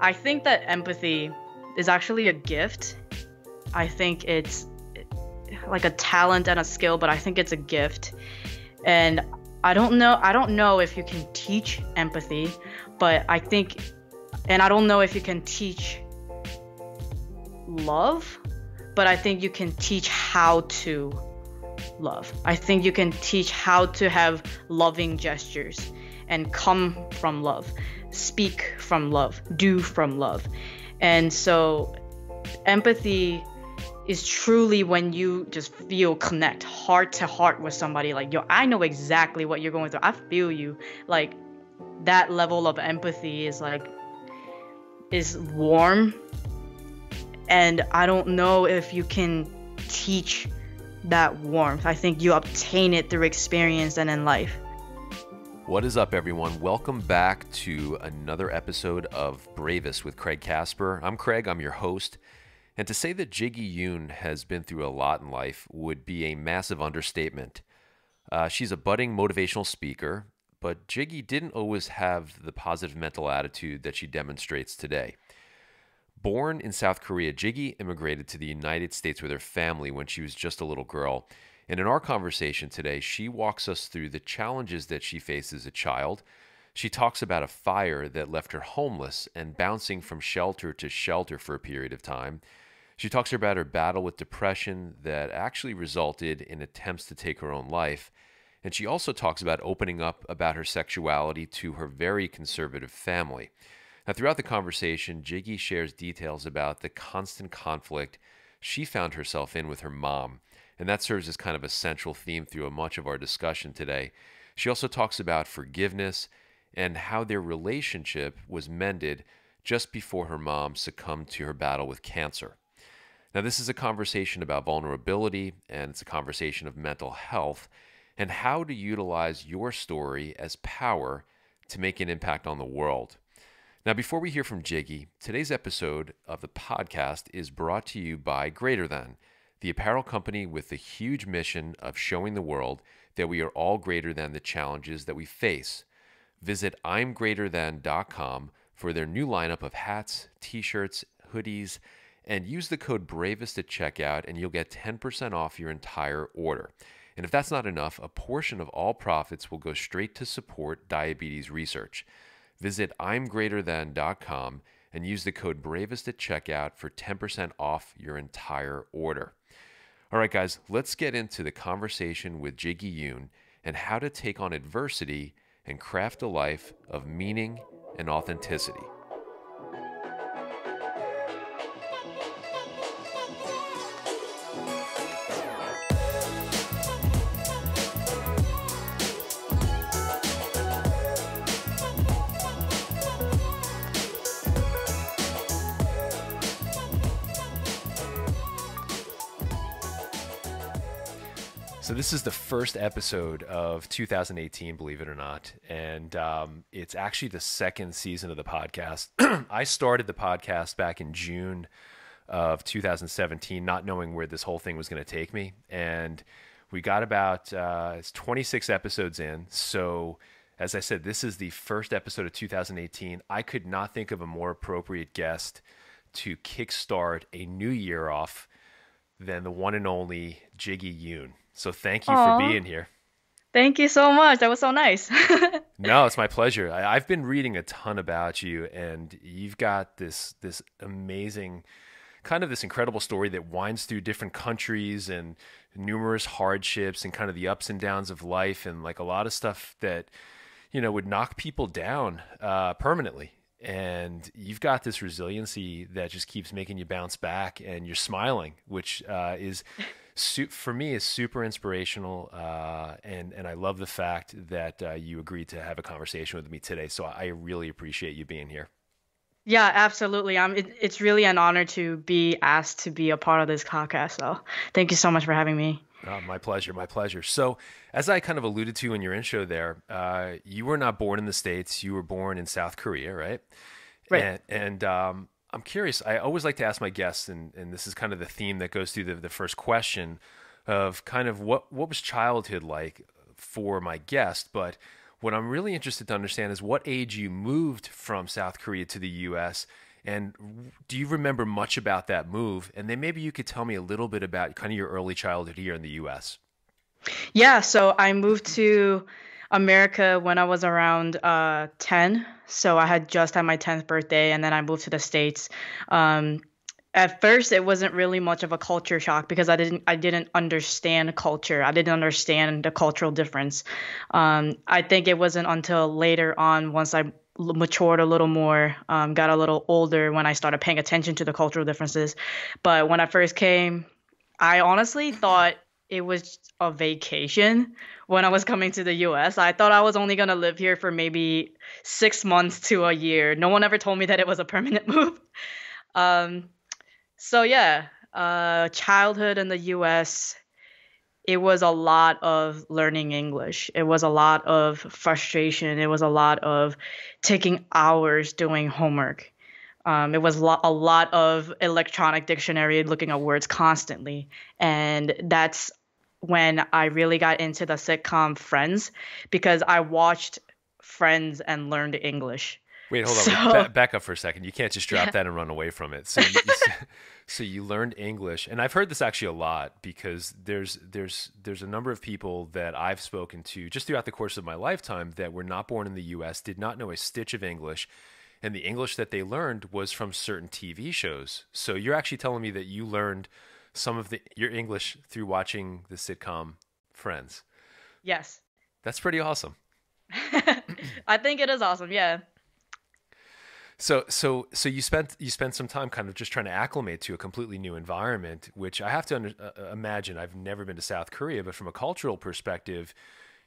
I think that empathy is actually a gift. I think it's like a talent and a skill, but I think it's a gift. And I don't know I don't know if you can teach empathy, but I think and I don't know if you can teach love, but I think you can teach how to love. I think you can teach how to have loving gestures and come from love, speak from love, do from love. And so empathy is truly when you just feel connect heart to heart with somebody like yo i know exactly what you're going through. I feel you. Like that level of empathy is like is warm. And i don't know if you can teach that warmth. I think you obtain it through experience and in life what is up, everyone? Welcome back to another episode of Bravest with Craig Kasper. I'm Craig, I'm your host. And to say that Jiggy Yoon has been through a lot in life would be a massive understatement. Uh, she's a budding motivational speaker, but Jiggy didn't always have the positive mental attitude that she demonstrates today. Born in South Korea, Jiggy immigrated to the United States with her family when she was just a little girl. And in our conversation today, she walks us through the challenges that she faced as a child. She talks about a fire that left her homeless and bouncing from shelter to shelter for a period of time. She talks about her battle with depression that actually resulted in attempts to take her own life. And she also talks about opening up about her sexuality to her very conservative family. Now, throughout the conversation, Jiggy shares details about the constant conflict she found herself in with her mom. And that serves as kind of a central theme through much of our discussion today. She also talks about forgiveness and how their relationship was mended just before her mom succumbed to her battle with cancer. Now, this is a conversation about vulnerability and it's a conversation of mental health and how to utilize your story as power to make an impact on the world. Now, before we hear from Jiggy, today's episode of the podcast is brought to you by Greater Than, the apparel company with the huge mission of showing the world that we are all greater than the challenges that we face. Visit imgreaterthan.com for their new lineup of hats, t shirts, hoodies, and use the code BRAVEST at checkout, and you'll get 10% off your entire order. And if that's not enough, a portion of all profits will go straight to support diabetes research. Visit imgreaterthan.com and use the code BRAVEST at checkout for 10% off your entire order. All right, guys, let's get into the conversation with Jiggy Yoon and how to take on adversity and craft a life of meaning and authenticity. So this is the first episode of 2018, believe it or not, and um, it's actually the second season of the podcast. I started the podcast back in June of 2017, not knowing where this whole thing was going to take me, and we got about uh, it's 26 episodes in. So, as I said, this is the first episode of 2018. I could not think of a more appropriate guest to kickstart a new year off than the one and only Jiggy Yoon. So thank you Aww. for being here. Thank you so much. That was so nice. no, it's my pleasure. I, have been reading a ton about you, and you've got this this amazing, kind of this incredible story that winds through different countries and numerous hardships and kind of the ups and downs of life, and like a lot of stuff that you know would knock people down uh, permanently. And you've got this resiliency that just keeps making you bounce back, and you're smiling, which uh, is su- for me is super inspirational, uh, and and I love the fact that uh, you agreed to have a conversation with me today. So I really appreciate you being here. Yeah, absolutely. Um, it, it's really an honor to be asked to be a part of this podcast. So thank you so much for having me. Oh, my pleasure, my pleasure. So, as I kind of alluded to in your intro there, uh, you were not born in the states. You were born in South Korea, right? Right. And, and um, I'm curious. I always like to ask my guests, and, and this is kind of the theme that goes through the, the first question of kind of what, what was childhood like for my guest. But what I'm really interested to understand is what age you moved from South Korea to the U.S. And do you remember much about that move? And then maybe you could tell me a little bit about kind of your early childhood here in the U.S. Yeah, so I moved to America when I was around uh, 10. So I had just had my 10th birthday, and then I moved to the States. Um, at first, it wasn't really much of a culture shock because I didn't I didn't understand culture. I didn't understand the cultural difference. Um, I think it wasn't until later on, once I matured a little more, um, got a little older, when I started paying attention to the cultural differences. But when I first came, I honestly thought it was a vacation when I was coming to the US. I thought I was only going to live here for maybe six months to a year. No one ever told me that it was a permanent move. Um, so, yeah, uh, childhood in the US, it was a lot of learning English. It was a lot of frustration. It was a lot of taking hours doing homework. Um, it was lo- a lot of electronic dictionary looking at words constantly. And that's when I really got into the sitcom Friends because I watched Friends and learned English. Wait, hold on. So, Ba- back up for a second. You can't just drop yeah. that and run away from it. So you, so you learned English, and I've heard this actually a lot because there's there's there's a number of people that I've spoken to just throughout the course of my lifetime that were not born in the U.S., did not know a stitch of English, and the English that they learned was from certain TV shows. So you're actually telling me that you learned some of the your English through watching the sitcom Friends. Yes. That's pretty awesome. I think it is awesome. Yeah. So so so you spent you spent some time kind of just trying to acclimate to a completely new environment, which I have to under, uh, uh imagine. I've never been to South Korea, but from a cultural perspective,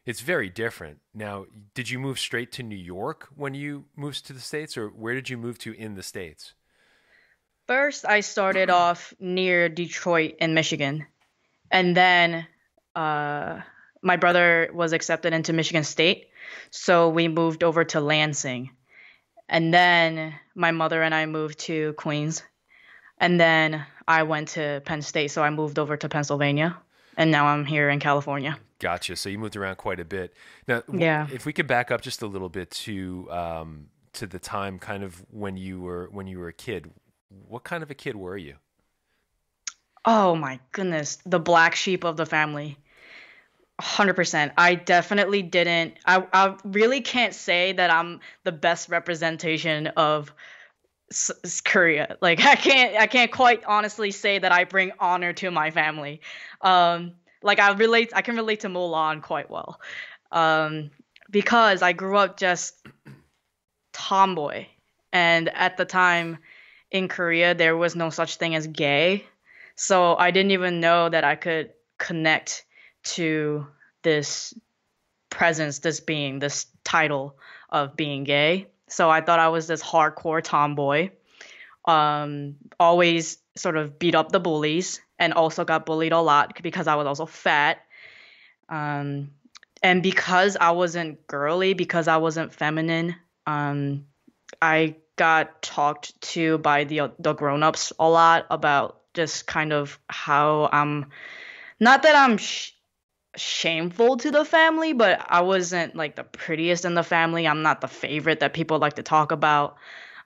it's very different. Now, did you move straight to New York when you moved to the states, or where did you move to in the states? First, I started off near Detroit in Michigan, and then uh, my brother was accepted into Michigan State, so we moved over to Lansing, and then my mother and I moved to Queens, and then I went to Penn State, so I moved over to Pennsylvania, and now I'm here in California. Gotcha. So you moved around quite a bit. Now, yeah. if we could back up just a little bit to um, to the time kind of when you were when you were a kid what kind of a kid were you? Oh my goodness, the black sheep of the family. 100%. I definitely didn't I I really can't say that I'm the best representation of S- Korea. Like I can't I can't quite honestly say that I bring honor to my family. Um like I relate I can relate to Mulan quite well. Um because I grew up just tomboy and at the time in Korea, there was no such thing as gay. So I didn't even know that I could connect to this presence, this being, this title of being gay. So I thought I was this hardcore tomboy. Um, always sort of beat up the bullies and also got bullied a lot because I was also fat. Um, and because I wasn't girly, because I wasn't feminine, um, I got talked to by the the grown-ups a lot about just kind of how I'm not that I'm sh- shameful to the family, but I wasn't like the prettiest in the family. I'm not the favorite that people like to talk about.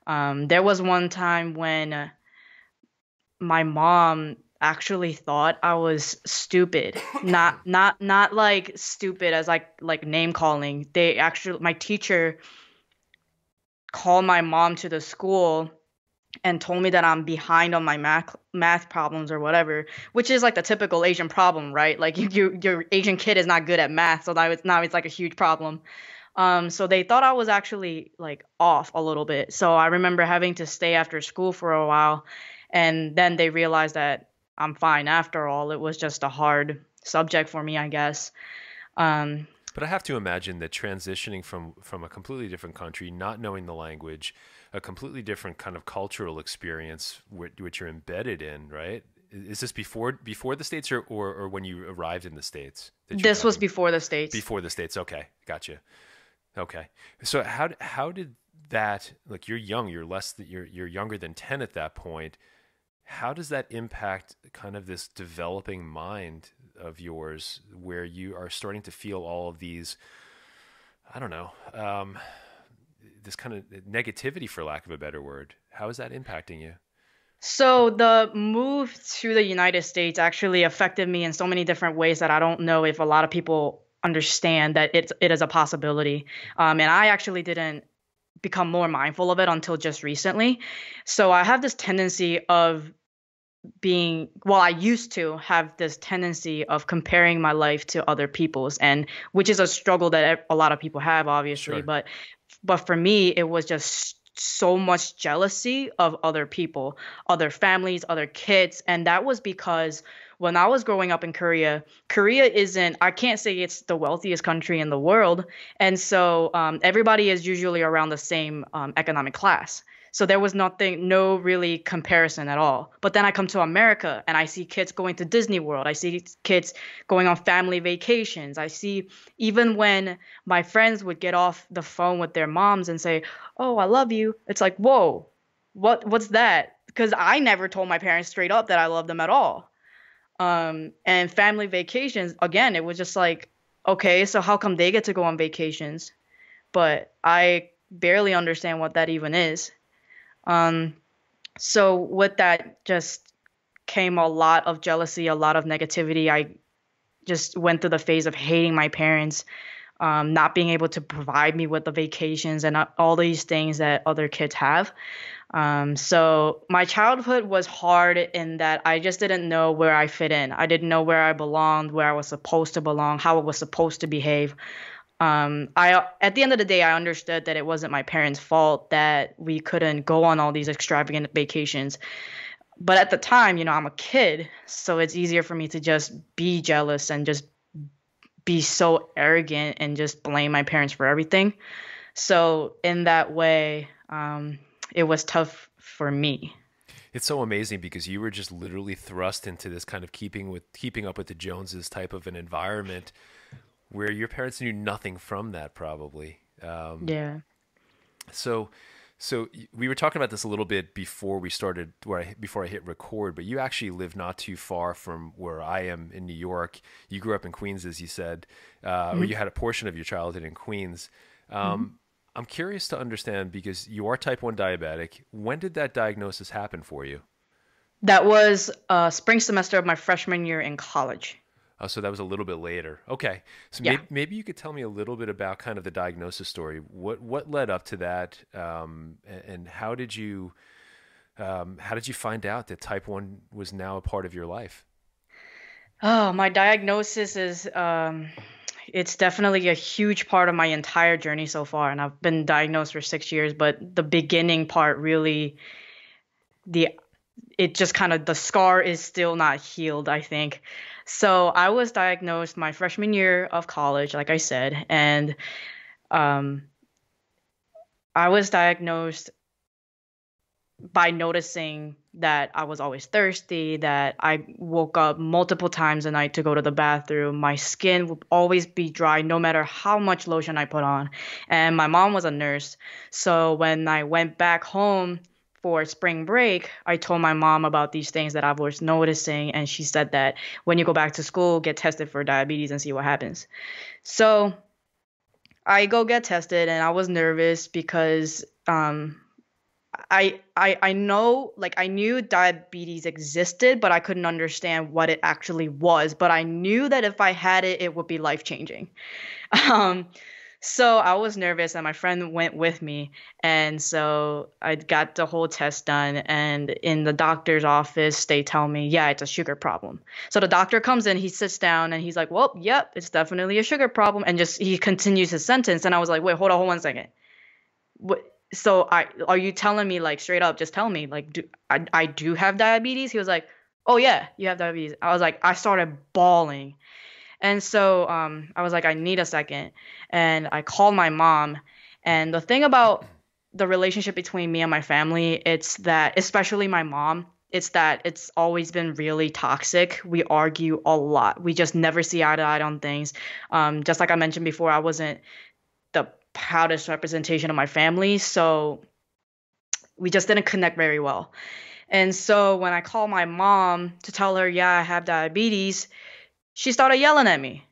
Um, there was one time when my mom actually thought I was stupid. not not not like stupid as like like name calling. They actually my teacher called my mom to the school and told me that I'm behind on my math math problems or whatever, which is like the typical Asian problem, right? Like you, you your Asian kid is not good at math, so now it's now it's like a huge problem. Um, so they thought I was actually like off a little bit. So I remember having to stay after school for a while, and then they realized that I'm fine after all. It was just a hard subject for me, I guess. Um, but I have to imagine that transitioning from from a completely different country, not knowing the language, a completely different kind of cultural experience which, which you're embedded in, right? Is this before before the states or or, or when you arrived in the states? This was before the states. Before the states. Okay, gotcha. Okay, so how how did that like you're young, you're less that you're you're younger than ten at that point. How does that impact kind of this developing mind of yours where you are starting to feel all of these i don't know um, this kind of negativity, for lack of a better word. How is that impacting you? So the move to the United States actually affected me in so many different ways that I don't know if a lot of people understand that it's it is a possibility. Um, and I actually didn't become more mindful of it until just recently. So I have this tendency of being well i used to have this tendency of comparing my life to other people's and which is a struggle that a lot of people have obviously sure. but but for me it was just so much jealousy of other people other families other kids and that was because when I was growing up in Korea, Korea isn't, I can't say it's the wealthiest country in the world. And so um, everybody is usually around the same um, economic class. So there was nothing, no really comparison at all. But then I come to America and I see kids going to Disney World. I see kids going on family vacations. I see even when my friends would get off the phone with their moms and say, "Oh, I love you," it's like, "Whoa, what? What's that?" Because I never told my parents straight up that I love them at all. Um, and family vacations, again, it was just like, okay, so how come they get to go on vacations, but I barely understand what that even is. Um, so with that just came a lot of jealousy, a lot of negativity. I just went through the phase of hating my parents, um, not being able to provide me with the vacations and all these things that other kids have. Um, so my childhood was hard in that I just didn't know where I fit in. I didn't know where I belonged, where I was supposed to belong, how I was supposed to behave um, I at the end of the day, I understood that it wasn't my parents' fault that we couldn't go on all these extravagant vacations. But at the time, you know, I'm a kid, so it's easier for me to just be jealous and just be so arrogant and just blame my parents for everything. So in that way, um, it was tough for me. It's so amazing because you were just literally thrust into this kind of keeping with keeping up with the Joneses type of an environment where your parents knew nothing from that probably. Um, yeah. So, so we were talking about this a little bit before we started, where I, before I hit record. But you actually live not too far from where I am in New York. You grew up in Queens, as you said, uh, mm-hmm. or you had a portion of your childhood in Queens. Um, mm-hmm. I'm curious to understand because you are type one diabetic. When did that diagnosis happen for you? That was uh, spring semester of my freshman year in college. Oh, so that was a little bit later. Okay, so yeah. maybe, maybe, you could tell me a little bit about kind of the diagnosis story. What what led up to that, um, and, and, how did you um, how did you find out that type one was now a part of your life? Oh, my diagnosis is um, it's definitely a huge part of my entire journey so far, and I've been diagnosed for six years. But the beginning part really, the it just kind of the scar is still not healed. I think so I was diagnosed my freshman year of college, like I said, and um, I was diagnosed by noticing that I was always thirsty, that I woke up multiple times a night to go to the bathroom. My skin would always be dry no matter how much lotion I put on. And my mom was a nurse. So when I went back home for spring break, I told my mom about these things that I was noticing, and she said that when you go back to school, get tested for diabetes and see what happens. So I go get tested, and I was nervous because um, I I I know like I knew diabetes existed, but I couldn't understand what it actually was. But I knew that if I had it, it would be life changing. Um, so I was nervous, and my friend went with me. And so I got the whole test done. And in the doctor's office, they tell me, yeah, it's a sugar problem. So the doctor comes in, he sits down, and he's like, well, yep, it's definitely a sugar problem. And just he continues his sentence. And I was like, wait, hold on, hold on one second. What? So I are you telling me like straight up? Just tell me like, do I I do have diabetes? He was like, oh yeah, you have diabetes. I was like, I started bawling and so um, I was like, I need a second. And I called my mom. And the thing about the relationship between me and my family, it's that, especially my mom, it's that it's always been really toxic. We argue a lot. We just never see eye to eye on things. Um, just like I mentioned before, I wasn't the proudest representation of my family. So we just didn't connect very well. And so when I called my mom to tell her, yeah, I have diabetes, she started yelling at me.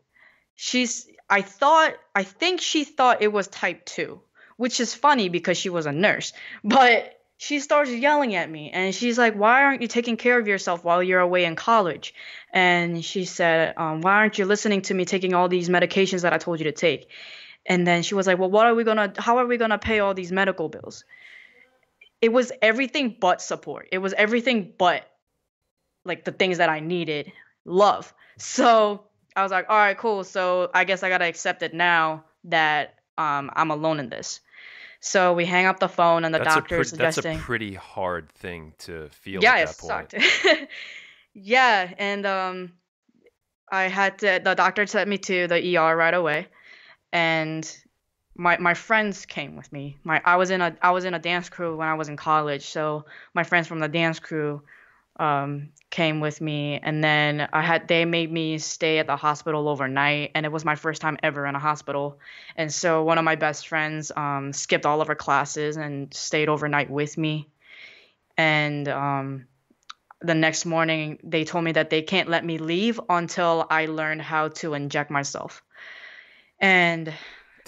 She's I thought I think she thought it was type 2, which is funny because she was a nurse. But she starts yelling at me and she's like, Why aren't you taking care of yourself while you're away in college? And she said, um, Why aren't you listening to me taking all these medications that I told you to take? And then she was like, Well, what are we gonna, how are we gonna pay all these medical bills? It was everything but support. It was everything but like the things that I needed love. So I was like, All right, cool. So I guess I gotta accept it now that um, I'm alone in this. So we hang up the phone, and the that's doctor is suggesting. That's a pretty hard thing to feel. Yeah, at it sucked. yeah, and um, I had to. The doctor sent me to the ER right away, and my my friends came with me. My I was in a I was in a dance crew when I was in college, so my friends from the dance crew um, came with me and then i had they made me stay at the hospital overnight and it was my first time ever in a hospital and so one of my best friends um, skipped all of her classes and stayed overnight with me and um, the next morning they told me that they can't let me leave until i learned how to inject myself and Did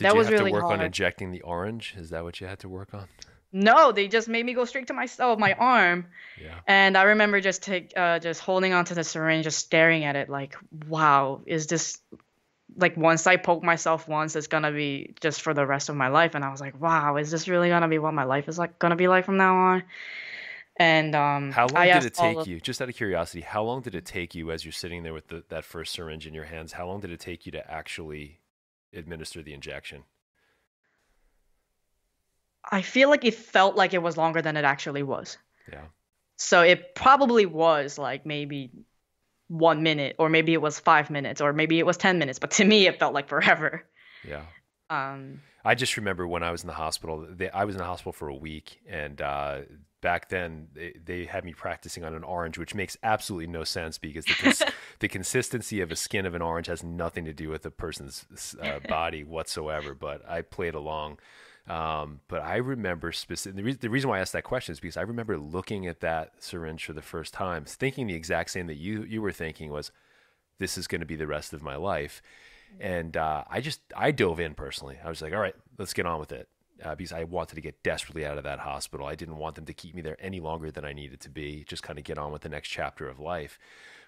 that you was have really to work hard. on injecting the orange? Is that what you had to work on? No they just made me go straight to myself my arm Yeah. And I remember just take uh, just holding onto the syringe, just staring at it, like, wow, is this like once I poke myself once, it's gonna be just for the rest of my life. And I was like, wow, is this really gonna be what my life is like gonna be like from now on? And um, How long I did it take of- you? Just out of curiosity, how long did it take you as you're sitting there with the, that first syringe in your hands? How long did it take you to actually administer the injection? I feel like it felt like it was longer than it actually was. Yeah. So it probably was like maybe one minute, or maybe it was five minutes, or maybe it was ten minutes. But to me, it felt like forever. Yeah. Um, I just remember when I was in the hospital. They, I was in the hospital for a week, and uh, back then they, they had me practicing on an orange, which makes absolutely no sense because the, cons- the consistency of a skin of an orange has nothing to do with a person's uh, body whatsoever. But I played along. Um, but I remember specific. The, re- the reason why I asked that question is because I remember looking at that syringe for the first time, thinking the exact same that you you were thinking was, this is going to be the rest of my life. And uh, I just I dove in personally. I was like, all right, let's get on with it. Uh, because I wanted to get desperately out of that hospital. I didn't want them to keep me there any longer than I needed to be. Just kind of get on with the next chapter of life.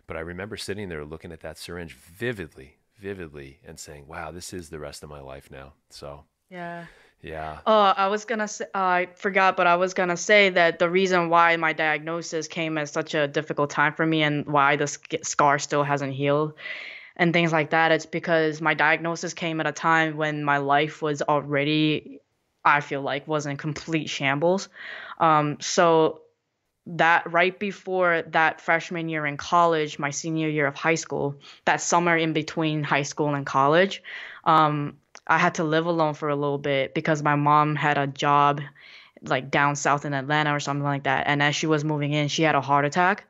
But I remember sitting there looking at that syringe vividly, vividly, and saying, "Wow, this is the rest of my life now." So yeah. Yeah, Oh, I was gonna say, I forgot, but I was gonna say that the reason why my diagnosis came at such a difficult time for me and why the scar still hasn't healed and things like that, it's because my diagnosis came at a time when my life was already, I feel like, was in complete shambles. Um, so that right before that freshman year in college, my senior year of high school, that summer in between high school and college, um, I had to live alone for a little bit because my mom had a job like down south in Atlanta or something like that. And as she was moving in, she had a heart attack.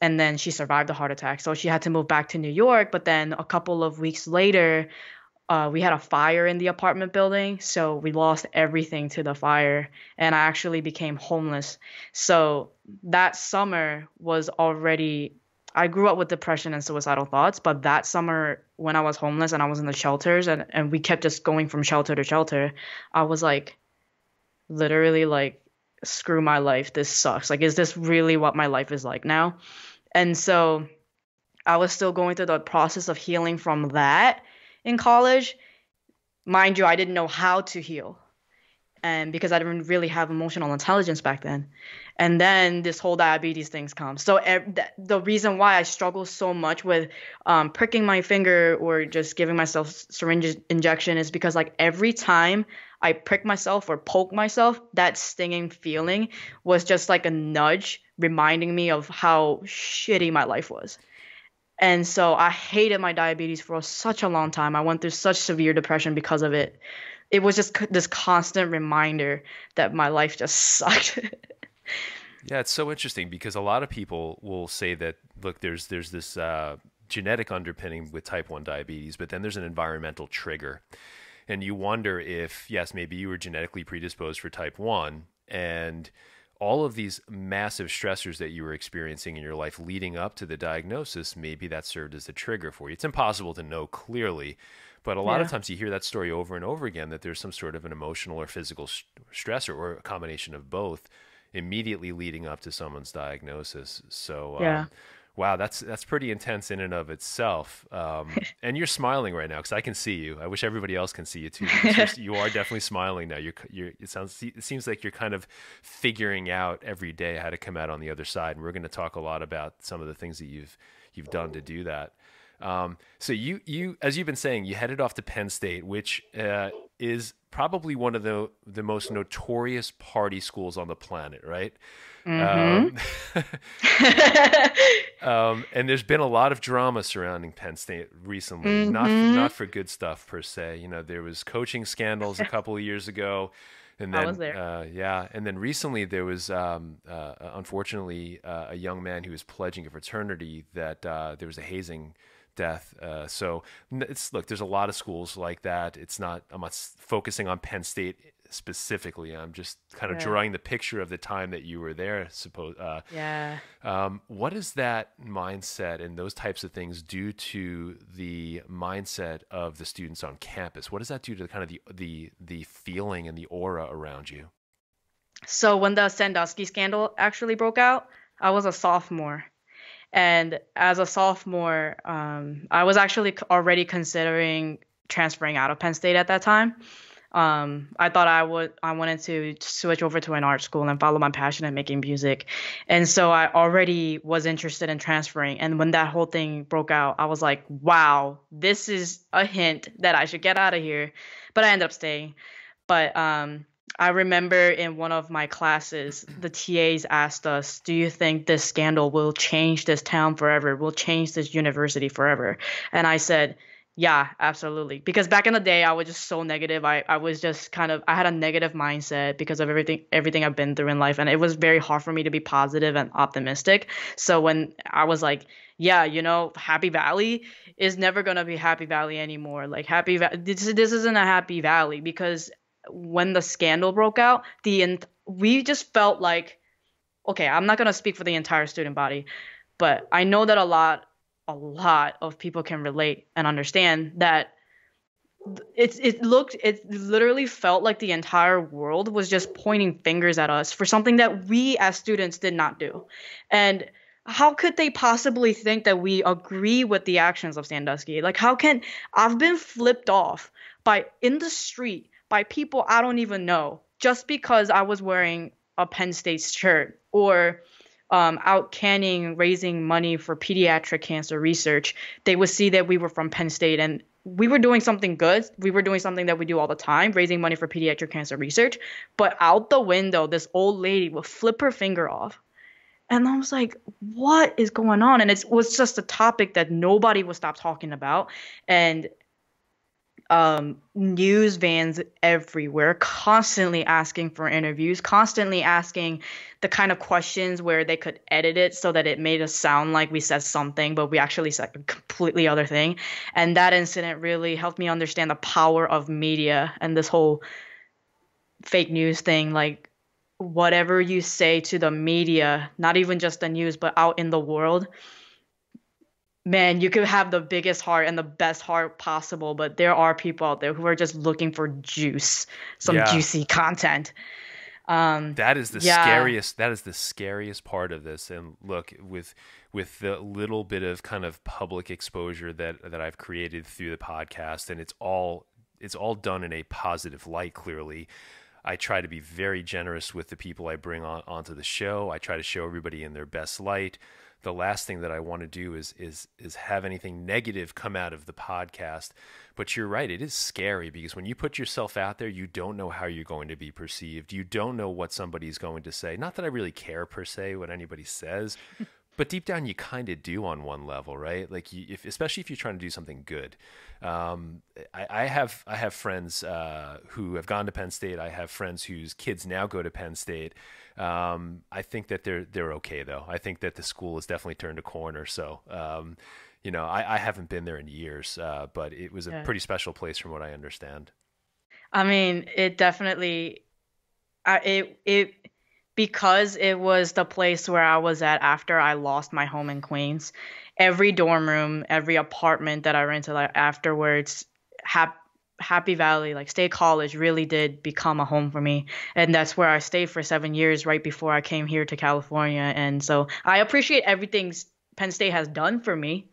And then she survived the heart attack. So she had to move back to New York. But then a couple of weeks later, uh, we had a fire in the apartment building. So we lost everything to the fire. And I actually became homeless. So that summer was already I grew up with depression and suicidal thoughts, but that summer when I was homeless and I was in the shelters and, and we kept just going from shelter to shelter, I was like literally like screw my life, this sucks. Like is this really what my life is like now? And so I was still going through the process of healing from that in college. Mind you, I didn't know how to heal. And because I didn't really have emotional intelligence back then. And then this whole diabetes things come. So the reason why i struggle so much with um, pricking my finger or just giving myself syringe injection is because like every time i prick myself or poke myself that stinging feeling was just like a nudge reminding me of how shitty my life was. And so i hated my diabetes for such a long time. I went through such severe depression because of it it was just this constant reminder that my life just sucked Yeah, it's so interesting because a lot of people will say that look, there's there's this uh, genetic underpinning with type one diabetes, but then there's an environmental trigger, and you wonder if yes, maybe you were genetically predisposed for type one, and all of these massive stressors that you were experiencing in your life leading up to the diagnosis, maybe that served as a trigger for you. It's impossible to know clearly, But a lot yeah. of times you hear that story over and over again that there's some sort of an emotional or physical st- stressor or a combination of both immediately leading up to someone's diagnosis. So, um, yeah. Wow, that's that's pretty intense in and of itself. Um, and you're smiling right now because I can see you. I wish everybody else can see you too. You are definitely smiling now. You're, you're, it sounds, it seems like you're kind of figuring out every day how to come out on the other side. And we're going to talk a lot about some of the things that you've you've done to do that. Um, so you you as you've been saying, you headed off to Penn State, which uh, is probably one of the the most notorious party schools on the planet, right? Mm-hmm. Um, um, and there's been a lot of drama surrounding Penn State recently, mm-hmm. not not for good stuff per se. You know, there was coaching scandals a couple of years ago. And then, uh, yeah, and then recently there was, um, uh, unfortunately, uh, a young man who was pledging a fraternity that uh, there was a hazing death. Uh, so it's look, there's a lot of schools like that. It's not I'm not focusing on Penn State specifically. I'm just kind of yeah. drawing the picture of the time that you were there. Suppose. Uh, yeah. Um, what does that mindset and those types of things do to the mindset of the students on campus? What does that do to kind of the the the feeling and the aura around you? So when the Sandusky scandal actually broke out, I was a sophomore and as a sophomore, um, I was actually already considering transferring out of Penn State at that time. Um, I thought I would I wanted to switch over to an art school and follow my passion in making music, and so I already was interested in transferring. And when that whole thing broke out, I was like, "Wow, this is a hint that I should get out of here." But I ended up staying. But um, I remember in one of my classes, the TAs asked us, Do you think this scandal will change this town forever? Will change this university forever? And I said, Yeah, absolutely. Because back in the day, I was just so negative. I, I was just kind of, I had a negative mindset because of everything, everything I've been through in life. And it was very hard for me to be positive and optimistic. So when I was like, yeah, you know, Happy Valley is never gonna be Happy Valley anymore. Like Happy this, this isn't a Happy Valley because when the scandal broke out, the we just felt like, okay, I'm not gonna speak for the entire student body, but I know that a lot, a lot of people can relate and understand that it it looked it literally felt like the entire world was just pointing fingers at us for something that we as students did not do. And how could they possibly think that we agree with the actions of sandusky? Like how can i've been flipped off by in the street by people I don't even know just because I was wearing a Penn State shirt or um, out canning raising money for pediatric cancer research, they would see that we were from Penn State and we were doing something good. We were doing something that we do all the time, raising money for pediatric cancer research. But out the window, this old lady would flip her finger off. And I was like, what is going on? And it was just a topic that nobody would stop talking about. And um, news vans everywhere, constantly asking for interviews, constantly asking the kind of questions where they could edit it so that it made us sound like we said something, but we actually said a completely other thing. And that incident really helped me understand the power of media and this whole fake news thing. Like, whatever you say to the media, not even just the news, but out in the world, man, you could have the biggest heart and the best heart possible, but there are people out there who are just looking for juice, some yeah. juicy content. Um, that is the yeah. scariest. That is the scariest part of this. And look, with with the little bit of kind of public exposure that that I've created through the podcast, and it's all it's all done in a positive light. Clearly, I try to be very generous with the people I bring on onto the show. I try to show everybody in their best light the last thing that I want to do is is is have anything negative come out of the podcast. But you're right, it is scary because when you put yourself out there, you don't know how you're going to be perceived. You don't know what somebody's going to say. Not that I really care per se what anybody says, but deep down you kind of do on one level, right? Like, you, if, especially if you're trying to do something good. Um, I, I, have I have friends uh, who have gone to Penn State. I have friends whose kids now go to Penn State. Um, I think that they're they're okay though. I think that the school has definitely turned a corner. So. Um, you know, I, I, haven't been there in years, uh, but it was a yeah. pretty special place from what I understand. I mean, it definitely, uh, it it because it was the place where I was at after I lost my home in Queens. Every dorm room, every apartment that I rented afterwards Hap- Happy Valley, like State College, really did become a home for me, and that's where I stayed for seven years right before I came here to California. And so I appreciate everything Penn State has done for me.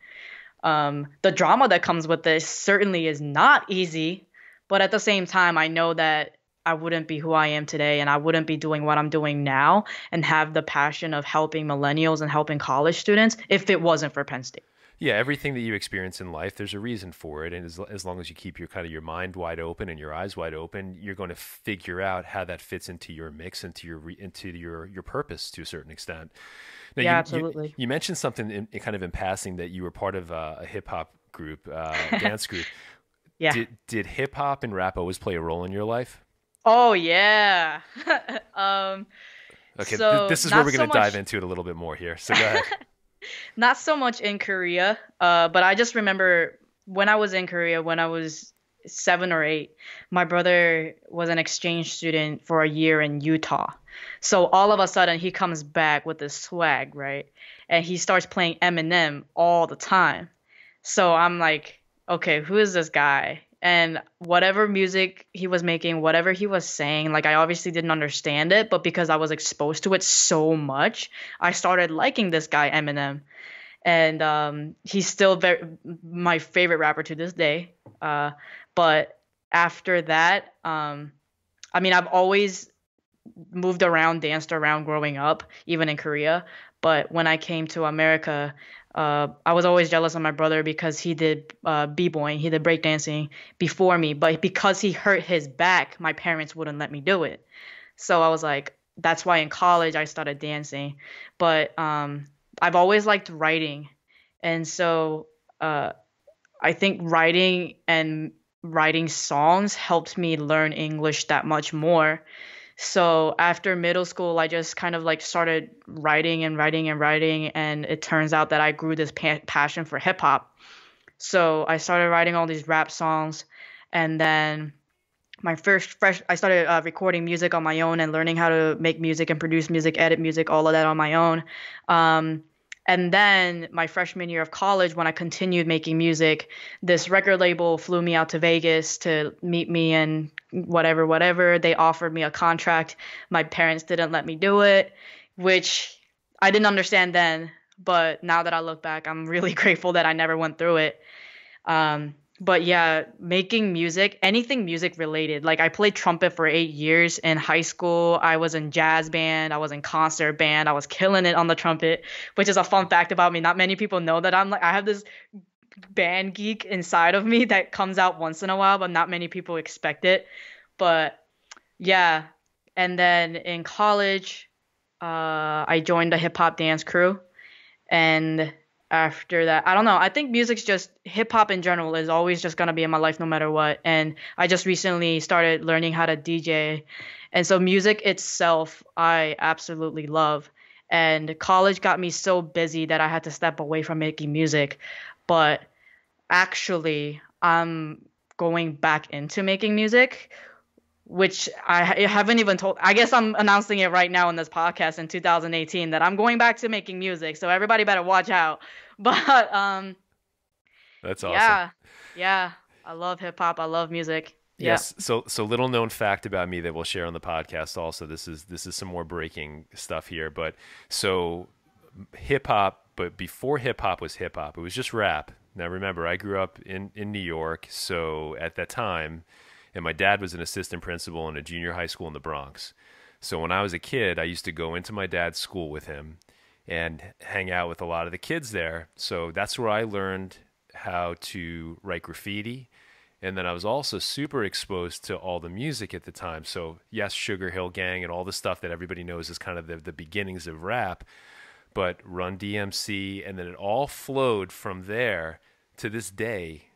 Um, the drama that comes with this certainly is not easy, but at the same time, I know that I wouldn't be who I am today and I wouldn't be doing what I'm doing now and have the passion of helping millennials and helping college students if it wasn't for Penn State. Yeah, everything that you experience in life, there's a reason for it, and as, as long as you keep your kind of your mind wide open and your eyes wide open, you're going to figure out how that fits into your mix, into your into your your purpose to a certain extent. Now, yeah, you, absolutely. You, you, mentioned something in, kind of in passing that you were part of a, a hip hop group, uh, dance group. yeah. Did, did hip hop and rap always play a role in your life? Oh yeah. um, okay, so th- this is where we're going to so dive into it a little bit more here. So go ahead. not so much in Korea, uh, but I just remember when I was in Korea, when I was seven or eight, my brother was an exchange student for a year in Utah. So all of a sudden, he comes back with this swag, right? And he starts playing Eminem all the time. So I'm like, okay, who is this guy? And whatever music he was making, whatever he was saying, like I obviously didn't understand it, but because I was exposed to it so much, I started liking this guy Eminem, and um, he's still very my favorite rapper to this day. Uh, but after that, um, I mean, I've always moved around, danced around growing up, even in Korea. But when I came to America, uh, I was always jealous of my brother because he did uh, b-boying, he did breakdancing before me. But because he hurt his back, my parents wouldn't let me do it. So I was like, that's why in college I started dancing. But um, I've always liked writing, and so uh, I think writing and writing songs helped me learn English that much more so after middle school, I just kind of like started writing and writing and writing, and it turns out that I grew this pa- passion for hip hop. So I started writing all these rap songs, and then my first fresh I started uh, recording music on my own and learning how to make music and produce music, edit music, all of that on my own. Um, and then my freshman year of college, when I continued making music, this record label flew me out to Vegas to meet me and whatever, whatever. They offered me a contract. My parents didn't let me do it, which I didn't understand then. But now that I look back, I'm really grateful that I never went through it. Um, but yeah, making music, anything music related. Like I played trumpet for eight years in high school. I was in jazz band. I was in concert band. I was killing it on the trumpet, which is a fun fact about me. Not many people know that I'm like I have this band geek inside of me that comes out once in a while, but not many people expect it. But yeah, and then in college, uh, I joined a hip hop dance crew, and after that. I don't know. I think music's just hip hop in general is always just gonna be in my life no matter what. And I just recently started learning how to DJ. And so music itself I absolutely love. And college got me so busy that I had to step away from making music. But actually I'm going back into making music which I haven't even told. I guess I'm announcing it right now in this podcast in 2018 that I'm going back to making music. So everybody better watch out. But um, that's awesome. Yeah, yeah. I love hip hop. I love music. Yes. Yeah. So so little known fact about me that we'll share on the podcast. Also, this is this is some more breaking stuff here. But so hip hop, but before hip hop was hip hop, it was just rap. Now remember, I grew up in in New York, so at that time and my dad was an assistant principal in a junior high school in the Bronx. So when I was a kid, I used to go into my dad's school with him and hang out with a lot of the kids there. So that's where I learned how to write graffiti. And then I was also super exposed to all the music at the time. So, yes, Sugar Hill Gang and all the stuff that everybody knows is kind of the, the beginnings of rap, but Run DMC. And then it all flowed from there to this day.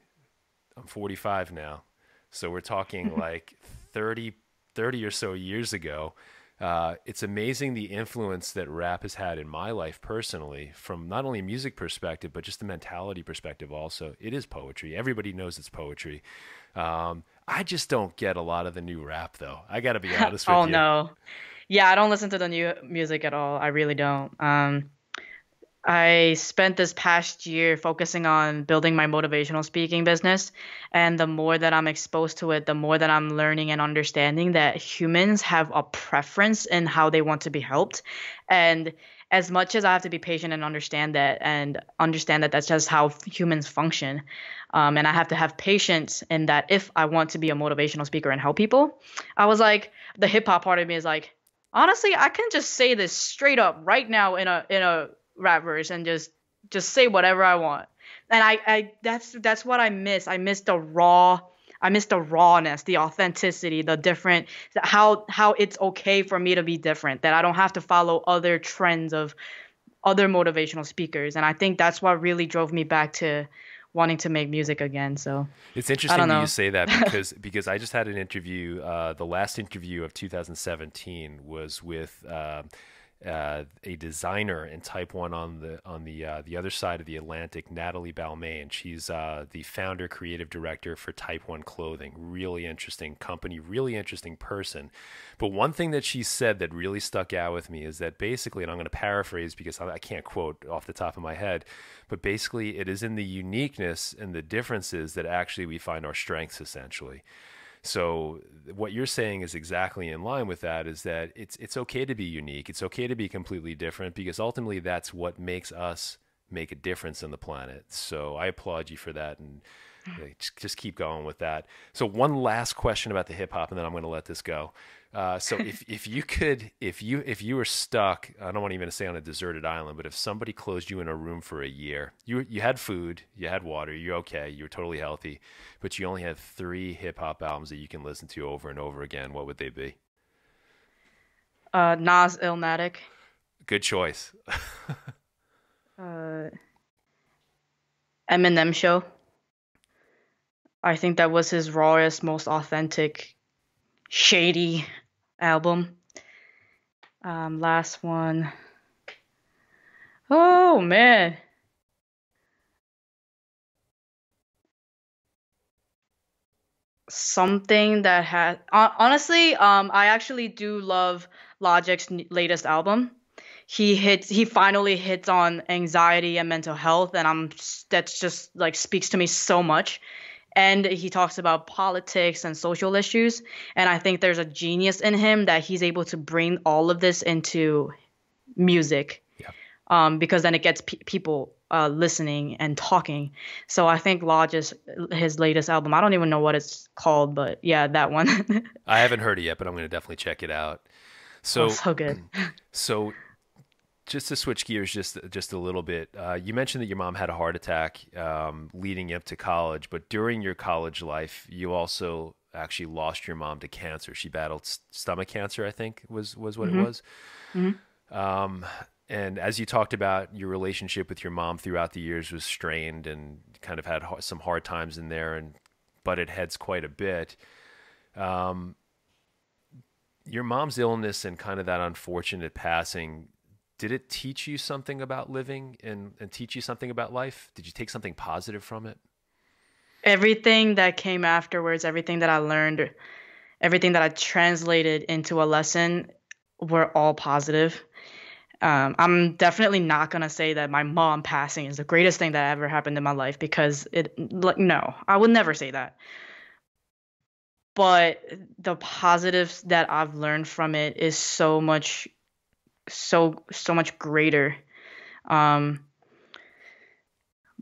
I'm 45 now. So we're talking like 30, 30 or so years ago. Uh, it's amazing the influence that rap has had in my life personally, from not only a music perspective, but just the mentality perspective also. It is poetry. Everybody knows it's poetry. Um, I just don't get a lot of the new rap, though. I got to be honest with oh, you. Oh, no. Yeah, I don't listen to the new music at all. I really don't. Um, I spent this past year focusing on building my motivational speaking business. And the more that I'm exposed to it, the more that I'm learning and understanding that humans have a preference in how they want to be helped. And as much as I have to be patient and understand that, and understand that that's just how humans function, um, and I have to have patience in that if I want to be a motivational speaker and help people, I was like, the hip hop part of me is like, honestly, I can just say this straight up right now in a in a rap verse and just just say whatever I want. And I, I that's that's what I miss. I miss the raw I miss the rawness, the authenticity, the different how how it's okay for me to be different, that I don't have to follow other trends of other motivational speakers. And I think that's what really drove me back to wanting to make music again. So it's interesting that you say that because because I just had an interview. Uh, the last interview of 2017 was with. Uh, uh, a designer in Type One on the on the uh, the other side of the Atlantic, Natalie Balmain. She's uh, the founder, creative director for Type One Clothing. Really interesting company, really interesting person. But one thing that she said that really stuck out with me is that basically, and I'm going to paraphrase because I, I can't quote off the top of my head, but basically, it is in the uniqueness and the differences that actually we find our strengths, essentially. So what you're saying is exactly in line with that is that it's it's okay to be unique. It's okay to be completely different because ultimately that's what makes us make a difference in the planet. So I applaud you for that and ah. uh, just, just keep going with that. So one last question about the hip hop and then I'm going to let this go. Uh, so if, if you could, if you if you were stuck, I don't want even to say on a deserted island, but if somebody closed you in a room for a year, you you had food, you had water, you're okay, you're totally healthy, but you only had three hip hop albums that you can listen to over and over again, what would they be? Uh, Nas Illmatic. Good choice. uh, Eminem Show. I think that was his rawest, most authentic, shady album. Um, last one. Oh man. Something that had honestly, um, I actually do love Logic's latest album. He hits, he finally hits on anxiety and mental health, and I'm that's just like speaks to me so much and he talks about politics and social issues. And i think there's a genius in him that he's able to bring all of this into music. Yeah. um, because then it gets pe- people uh, listening and talking. So i think Logic's his latest album i don't even know what it's called but yeah that one. I haven't heard it yet but i'm going to definitely check it out. So oh, so good. so just to switch gears just just a little bit, uh, you mentioned that your mom had a heart attack um, leading up to college, but during your college life, you also actually lost your mom to cancer. She battled stomach cancer, I think was was what mm-hmm. it was. Mm-hmm. Um, and as you talked about, your relationship with your mom throughout the years was strained and kind of had some hard times in there and butted heads quite a bit. Um, your mom's illness and kind of that unfortunate passing did it teach you something about living and, and teach you something about life? Did you take something positive from it? Everything that came afterwards, everything that I learned, everything that I translated into a lesson were all positive. Um, I'm definitely not gonna say that my mom passing is the greatest thing that ever happened in my life because it like no, I would never say that. But the positives that I've learned from it is so much so so much greater. Um,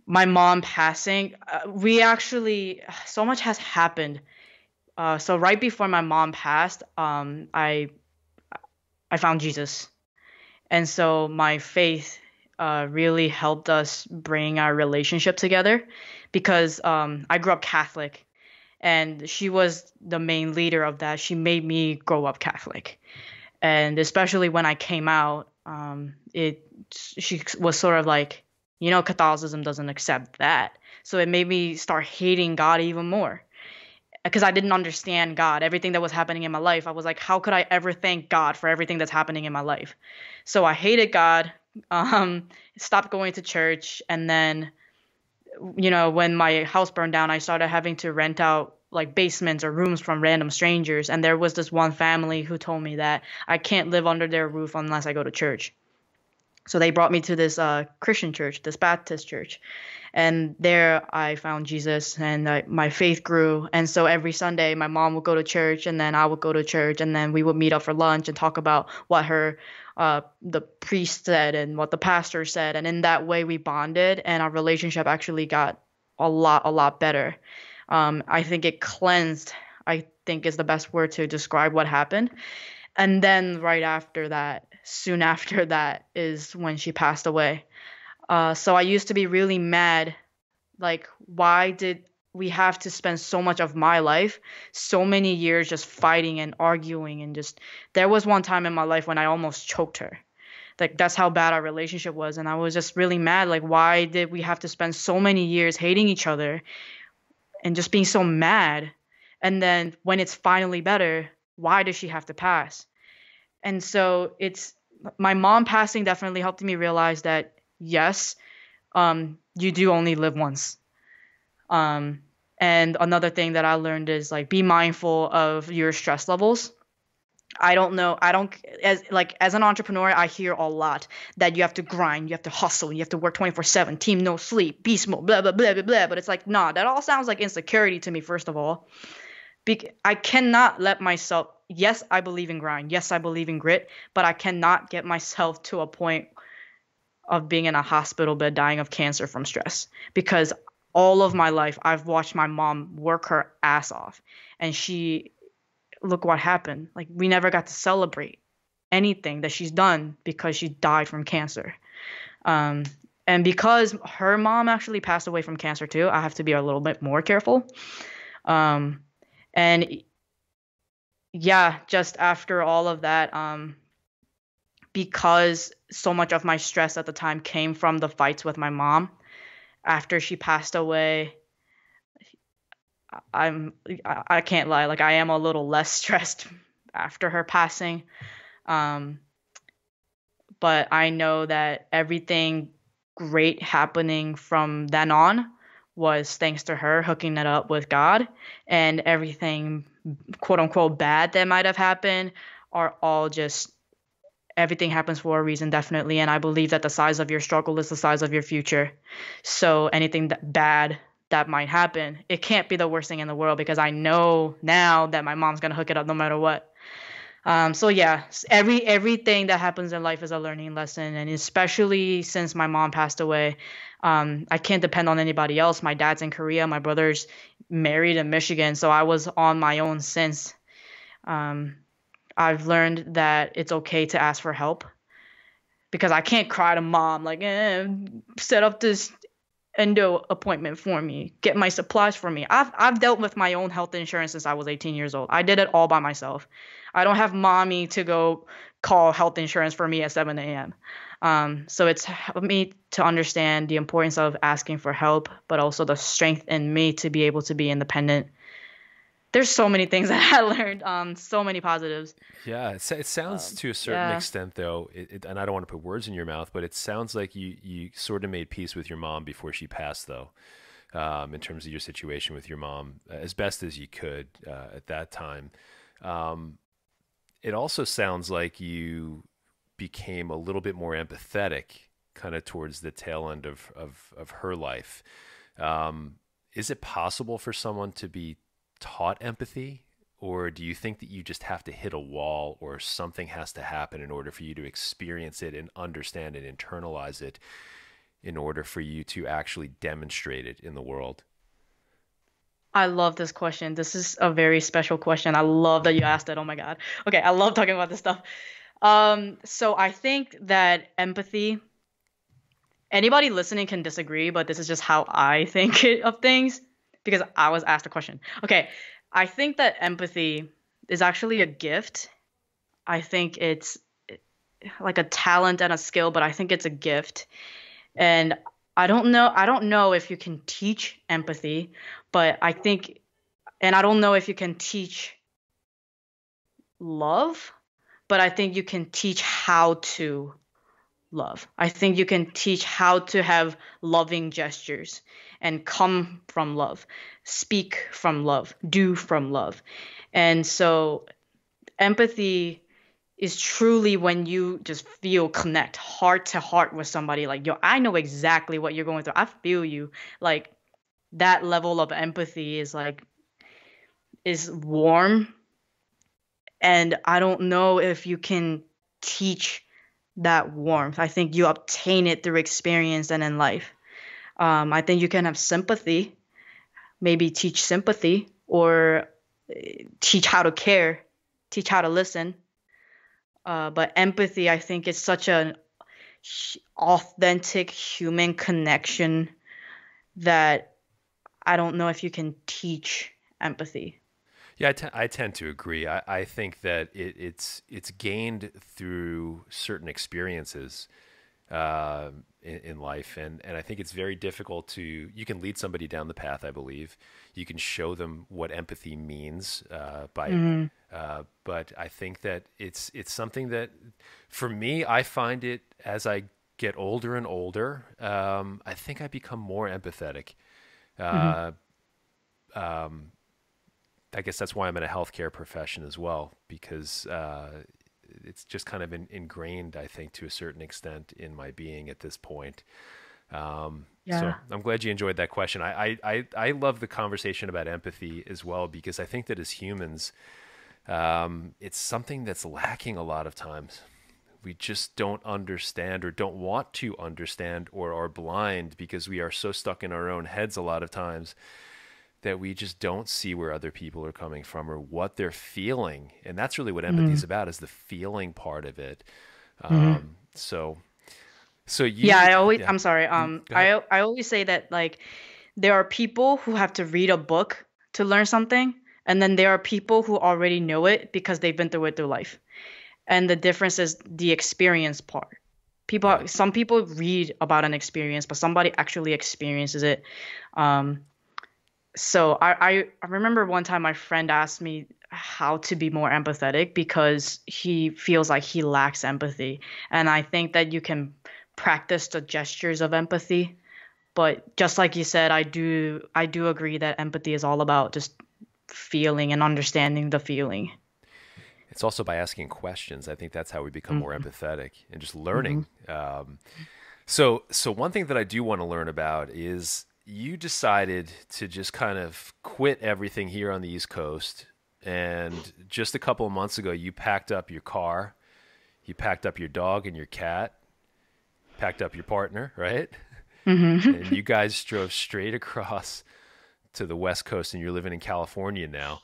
my mom passing, uh, we actually so much has happened. Uh, so right before my mom passed, um, I I found Jesus, and so my faith uh, really helped us bring our relationship together, because um, I grew up Catholic, and she was the main leader of that. She made me grow up Catholic, and especially when I came out, um, it she was sort of like, you know, Catholicism doesn't accept that, so it made me start hating God even more because I didn't understand God. Everything that was happening in my life, I was like, how could I ever thank God for everything that's happening in my life? So I hated God, um, stopped going to church, and then, you know, when my house burned down, I started having to rent out like basements or rooms from random strangers and there was this one family who told me that I can't live under their roof unless I go to church. So they brought me to this uh, Christian church, this Baptist church. And there I found Jesus and I, my faith grew. And so every Sunday, my mom would go to church and then I would go to church and then we would meet up for lunch and talk about what her, uh, the priest said and what the pastor said. And in that way, we bonded and our relationship actually got a lot, a lot better. Um, I think it cleansed, I think is the best word to describe what happened. And then right after that, soon after that, is when she passed away. Uh, so I used to be really mad. Like, why did we have to spend so much of my life, so many years just fighting and arguing? And just, there was one time in my life when I almost choked her. Like, that's how bad our relationship was. And I was just really mad. Like, why did we have to spend so many years hating each other and just being so mad? And then when it's finally better, why does she have to pass? And so it's my mom passing definitely helped me realize that yes, um, you do only live once. Um, and another thing that I learned is like be mindful of your stress levels. I don't know. I don't as like as an entrepreneur, I hear a lot that you have to grind, you have to hustle, you have to work 24/7, team no sleep, beast mode, blah blah blah blah blah. But it's like, nah, that all sounds like insecurity to me. First of all, Be- I cannot let myself. Yes, I believe in grind. Yes, I believe in grit, but I cannot get myself to a point of being in a hospital bed dying of cancer from stress because all of my life I've watched my mom work her ass off and she look what happened. Like we never got to celebrate anything that she's done because she died from cancer. Um, and because her mom actually passed away from cancer too I have to be a little bit more careful. Um, and yeah just after all of that um, because so much of my stress at the time came from the fights with my mom after she passed away i'm i can't lie like i am a little less stressed after her passing. Um but i know that everything great happening from then on was thanks to her hooking it up with god. And everything quote unquote bad that might have happened are all just everything happens for a reason definitely. And i believe that the size of your struggle is the size of your future. So anything that bad that might happen. It can't be the worst thing in the world because i know now that my mom's to hook it up no matter what. Um, so yeah every everything that happens in life is a learning lesson. And especially since my mom passed away um, i can't depend on anybody else. My dad's in korea. My brother's married in michigan. So i was on my own since um, I've learned that it's okay to ask for help. Because I can't cry to mom like, eh, set up this endo appointment for me, get my supplies for me. I've I've dealt with my own health insurance since I was 18 years old. I did it all by myself. I don't have mommy to go call health insurance for me at 7 a.m. Um, so it's helped me to understand the importance of asking for help, but also the strength in me to be able to be independent there's so many things that I learned. Um, so many positives. Yeah, it, it sounds um, to a certain yeah. extent, though, it, it, and I don't want to put words in your mouth, but it sounds like you you sort of made peace with your mom before she passed, though. Um, in terms of your situation with your mom, as best as you could uh, at that time. Um, it also sounds like you became a little bit more empathetic, kind of towards the tail end of of, of her life. Um, is it possible for someone to be taught empathy? Or do you think that you just have to hit a wall or something has to happen in order for you to experience it and understand and internalize it in order for you to actually demonstrate it in the world? I love this question. This is a very special question. I love that you asked it. Oh my God. Okay, I love talking about this stuff. Um, so I think that empathy, anybody listening can disagree, but this is just how I think of things because I was asked a question. Okay, I think that empathy is actually a gift. I think it's like a talent and a skill, but I think it's a gift. And I don't know I don't know if you can teach empathy, but I think and I don't know if you can teach love, but I think you can teach how to love. I think you can teach how to have loving gestures and come from love, speak from love, do from love. And so empathy is truly when you just feel connect heart to heart with somebody like yo i know exactly what you're going through i feel you like that level of empathy is like is warm and i don't know if you can teach that warmth. I think you obtain it through experience and in life. Um, i think you can have sympathy maybe teach sympathy or eh, teach how to care teach how to listen. Uh, but empathy, I think, is such an authentic human connection that I don't know if you can teach empathy. Yeah, I, t- I tend to agree. I, I think that it, it's it's gained through certain experiences uh, in, in, life, and and I think it's very difficult to. You can lead somebody down the path. I believe you can show them what empathy means uh, by. Mm-hmm. Uh, but I think that it's it's something that, for me, I find it as I get older and older. Um, I think I become more empathetic. Uh, mm-hmm. Um, I guess that's why I'm in a healthcare profession as well, because uh, it's just kind of in, ingrained, I think, to a certain extent in my being at this point. Um, yeah. So I'm glad you enjoyed that question. I, I, I, love the conversation about empathy as well because I think that as humans, um, it's something that's lacking a lot of times. We just don't understand or don't want to understand or are blind because we are so stuck in our own heads a lot of times that we just don't see where other people are coming from or what they're feeling. And that's really what empathy is mm-hmm. about is the feeling part of it. Mm-hmm. Um, so so you, yeah, I always. Yeah. I'm sorry. Mm, um, I I always say that like there are people who have to read a book to learn something, and then there are people who already know it because they've been through it through life, and the difference is the experience part. People, right. some people read about an experience, but somebody actually experiences it. Um, so I, I I remember one time my friend asked me how to be more empathetic because he feels like he lacks empathy, and I think that you can practice the gestures of empathy. But just like you said, I do I do agree that empathy is all about just feeling and understanding the feeling. It's also by asking questions. I think that's how we become mm-hmm. more empathetic and just learning. Mm-hmm. Um, so, so one thing that I do want to learn about is you decided to just kind of quit everything here on the East Coast, and just a couple of months ago, you packed up your car, you packed up your dog and your cat, packed up your partner, right? Mm-hmm. and you guys drove straight across to the West Coast, and you're living in California now.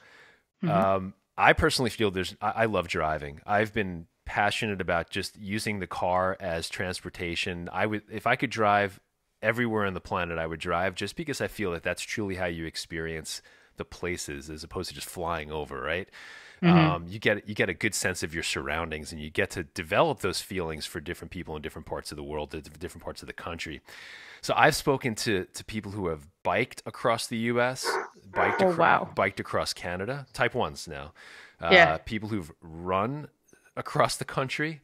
Mm-hmm. Um, I personally feel there's. I, I love driving. I've been passionate about just using the car as transportation. I would, if I could drive everywhere on the planet, I would drive just because I feel that that's truly how you experience the places as opposed to just flying over, right? Mm-hmm. Um, you get you get a good sense of your surroundings, and you get to develop those feelings for different people in different parts of the world, different parts of the country. So I've spoken to to people who have biked across the U.S., biked oh, wow. biked across Canada, type ones now. Uh, yeah. People who've run across the country,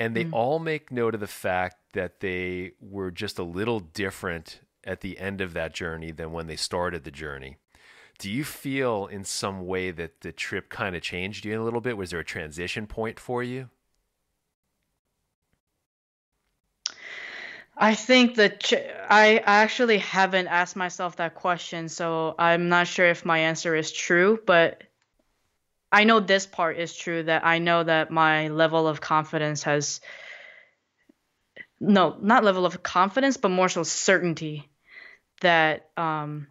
and they mm-hmm. all make note of the fact that they were just a little different at the end of that journey than when they started the journey do you feel in some way that the trip kind of changed you a little bit? Was there a transition point for you? I think that ch- I actually haven't asked myself that question, so I'm not sure if my answer is true, but I know this part is true that I know that my level of confidence has no, not level of confidence, but more so certainty that um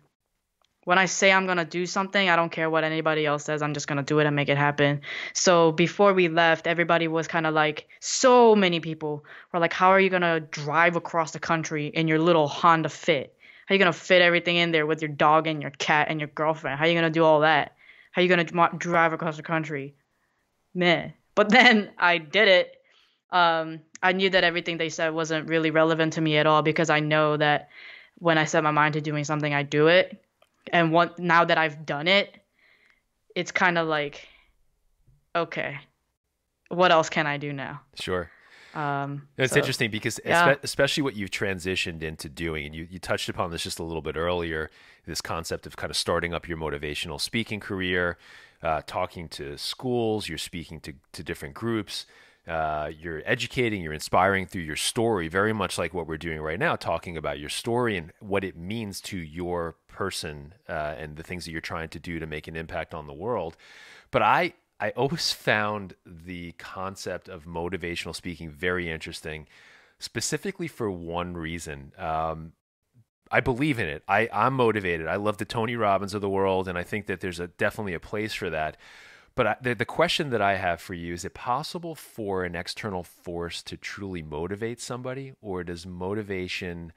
when I say I'm gonna do something, I don't care what anybody else says. I'm just gonna do it and make it happen. So before we left, everybody was kind of like, so many people were like, "How are you gonna drive across the country in your little Honda Fit? How are you gonna fit everything in there with your dog and your cat and your girlfriend? How are you gonna do all that? How are you gonna drive across the country?" Meh. But then I did it. Um, I knew that everything they said wasn't really relevant to me at all because I know that when I set my mind to doing something, I do it and now that I've done it, it's kind of like, okay, what else can I do now? Sure. Um, it's so, interesting because yeah. especially what you've transitioned into doing, and you, you touched upon this just a little bit earlier, this concept of kind of starting up your motivational speaking career, uh, talking to schools, you're speaking to, to different groups, uh, you're educating, you're inspiring through your story, very much like what we're doing right now, talking about your story and what it means to your person uh, and the things that you're trying to do to make an impact on the world. But I, I always found the concept of motivational speaking very interesting, specifically for one reason. Um, I believe in it. I, I'm motivated. I love the Tony Robbins of the world, and I think that there's a definitely a place for that. But I, the, the question that I have for you is it possible for an external force to truly motivate somebody, or does motivation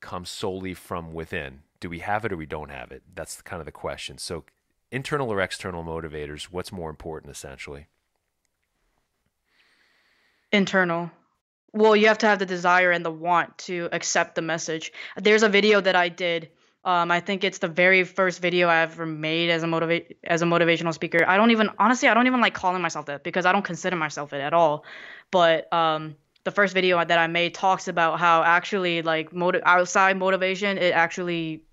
come solely from within? Do we have it or we don't have it? That's kind of the question. So, internal or external motivators, what's more important essentially? Internal. Well you have to have the desire and the want to accept the message. There's a video that i did. Um, i think it's the very first video i ever made as a motivate as a motivational speaker. I don't even honestly i don't even like calling myself that because i don't consider myself it at all. But um, the first video that i made talks about how actually like motiv- outside motivation it actually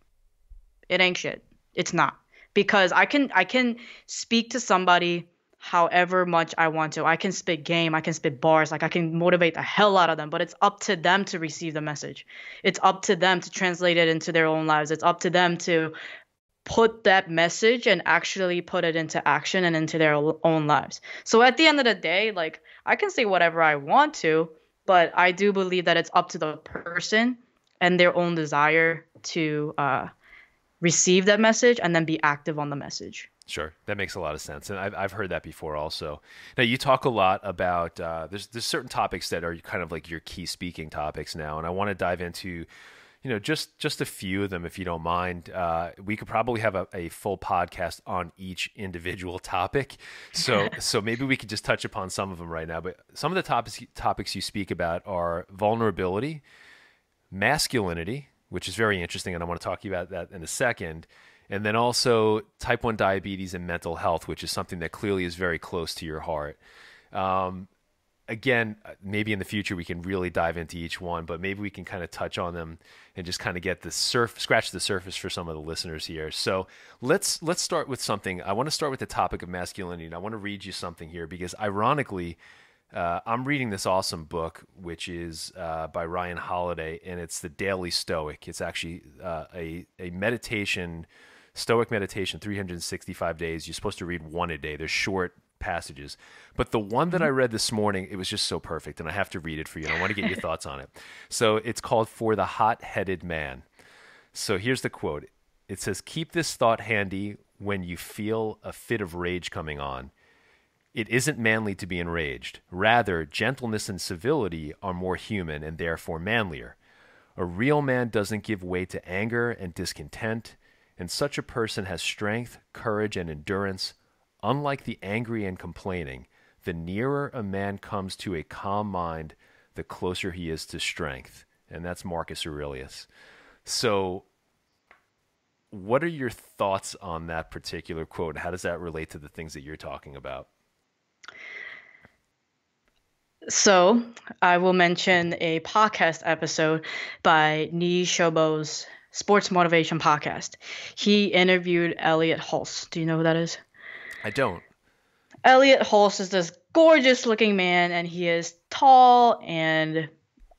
it ain't shit. It's not because i can i can speak to somebody however much I want to. I can spit game, I can spit bars, like I can motivate the hell out of them, but it's up to them to receive the message. It's up to them to translate it into their own lives. It's up to them to put that message and actually put it into action and into their own lives. So at the end of the day, like I can say whatever I want to, but I do believe that it's up to the person and their own desire to uh, receive that message and then be active on the message. Sure, that makes a lot of sense, and I've I've heard that before also. Now you talk a lot about uh, there's there's certain topics that are kind of like your key speaking topics now, and I want to dive into, you know, just just a few of them if you don't mind. Uh, we could probably have a, a full podcast on each individual topic, so so maybe we could just touch upon some of them right now. But some of the topics topics you speak about are vulnerability, masculinity, which is very interesting, and I want to talk to you about that in a second and then also type 1 diabetes and mental health, which is something that clearly is very close to your heart. Um, again, maybe in the future we can really dive into each one, but maybe we can kind of touch on them and just kind of get the surf, scratch the surface for some of the listeners here. So let's let's start with something. I want to start with the topic of masculinity, and I want to read you something here because, ironically, uh, I'm reading this awesome book, which is uh, by Ryan Holiday, and it's the Daily Stoic. It's actually uh, a a meditation Stoic meditation, 365 days. You're supposed to read one a day. There's short passages. But the one that I mm-hmm. read this morning, it was just so perfect, and I have to read it for you. And I want to get your thoughts on it. So it's called For the Hot Headed Man. So here's the quote it says, Keep this thought handy when you feel a fit of rage coming on. It isn't manly to be enraged. Rather, gentleness and civility are more human and therefore manlier. A real man doesn't give way to anger and discontent and such a person has strength, courage, and endurance. Unlike the angry and complaining, the nearer a man comes to a calm mind, the closer he is to strength. And that's Marcus Aurelius. So, what are your thoughts on that particular quote? How does that relate to the things that you're talking about? So, I will mention a podcast episode by Nee Shobo's sports motivation podcast. He interviewed Elliot Hulse. Do you know who that is? I don't. Elliot Hulse is this gorgeous looking man, and he is tall and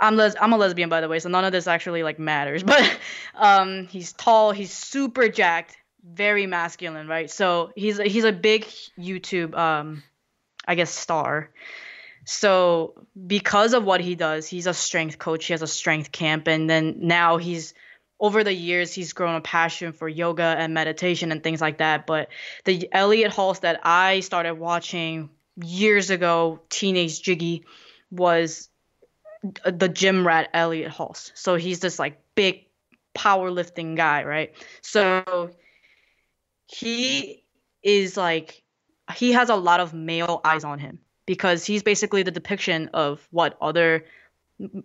I'm les- I'm a lesbian by the way, so none of this actually like matters. But um, he's tall, he's super jacked, very masculine, right? So he's a, he's a big YouTube um, I guess star. So because of what he does, he's a strength coach. He has a strength camp, and then now he's over the years he's grown a passion for yoga and meditation and things like that but the elliot hulse that i started watching years ago teenage jiggy was the gym rat elliot hulse so he's this like big powerlifting guy right so he is like he has a lot of male eyes on him because he's basically the depiction of what other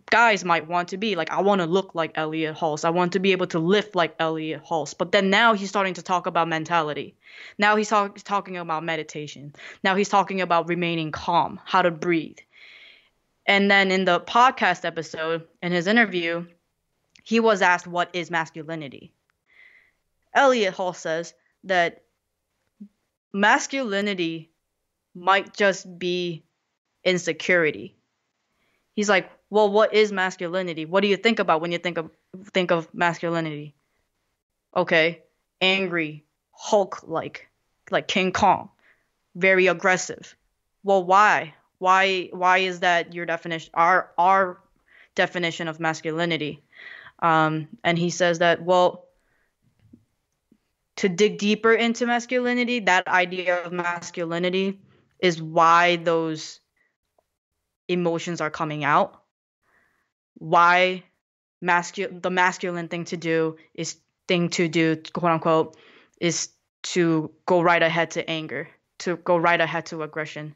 guys might want to be like I want to look like Elliot Hulse. I want to be able to lift like Elliot Hulse. But then now he's starting to talk about mentality. Now he's, talk- talking about meditation. Now he's talking about remaining calm, how to breathe. And then in the podcast episode, in his interview, he was asked what is masculinity. Elliot Hulse says that masculinity might just be insecurity. He's like, well, what is masculinity? What do you think about when you think of think of masculinity? Okay, angry, Hulk like, like King Kong, very aggressive. Well, why? Why why is that your definition our our definition of masculinity? Um, and he says that well to dig deeper into masculinity, that idea of masculinity is why those emotions are coming out. Why masculine the masculine thing to do is thing to do, quote unquote, is to go right ahead to anger, to go right ahead to aggression.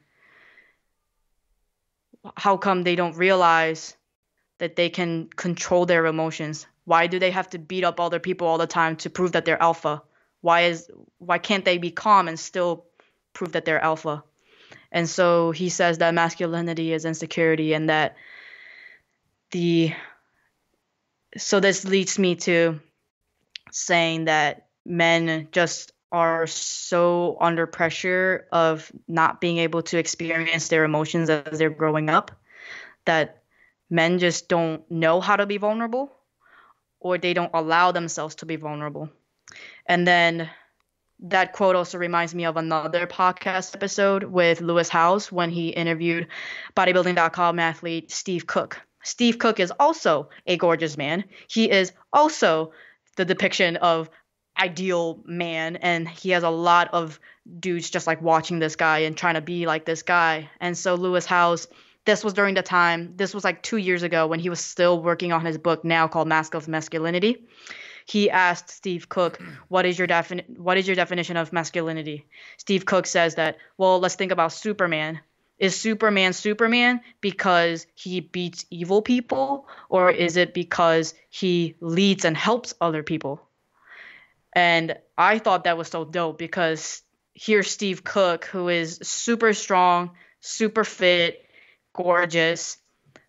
How come they don't realize that they can control their emotions? Why do they have to beat up other people all the time to prove that they're alpha? Why is why can't they be calm and still prove that they're alpha? And so he says that masculinity is insecurity and that the so this leads me to saying that men just are so under pressure of not being able to experience their emotions as they're growing up that men just don't know how to be vulnerable or they don't allow themselves to be vulnerable. And then that quote also reminds me of another podcast episode with Lewis Howes when he interviewed bodybuilding.com athlete Steve Cook. Steve Cook is also a gorgeous man. He is also the depiction of ideal man and he has a lot of dudes just like watching this guy and trying to be like this guy. And so Lewis Howes this was during the time this was like 2 years ago when he was still working on his book now called Mask of Masculinity he asked Steve Cook, "What is your defini- What is your definition of masculinity?" Steve Cook says that, "Well, let's think about Superman. Is Superman Superman because he beats evil people, or is it because he leads and helps other people?" And I thought that was so dope because here's Steve Cook, who is super strong, super fit, gorgeous,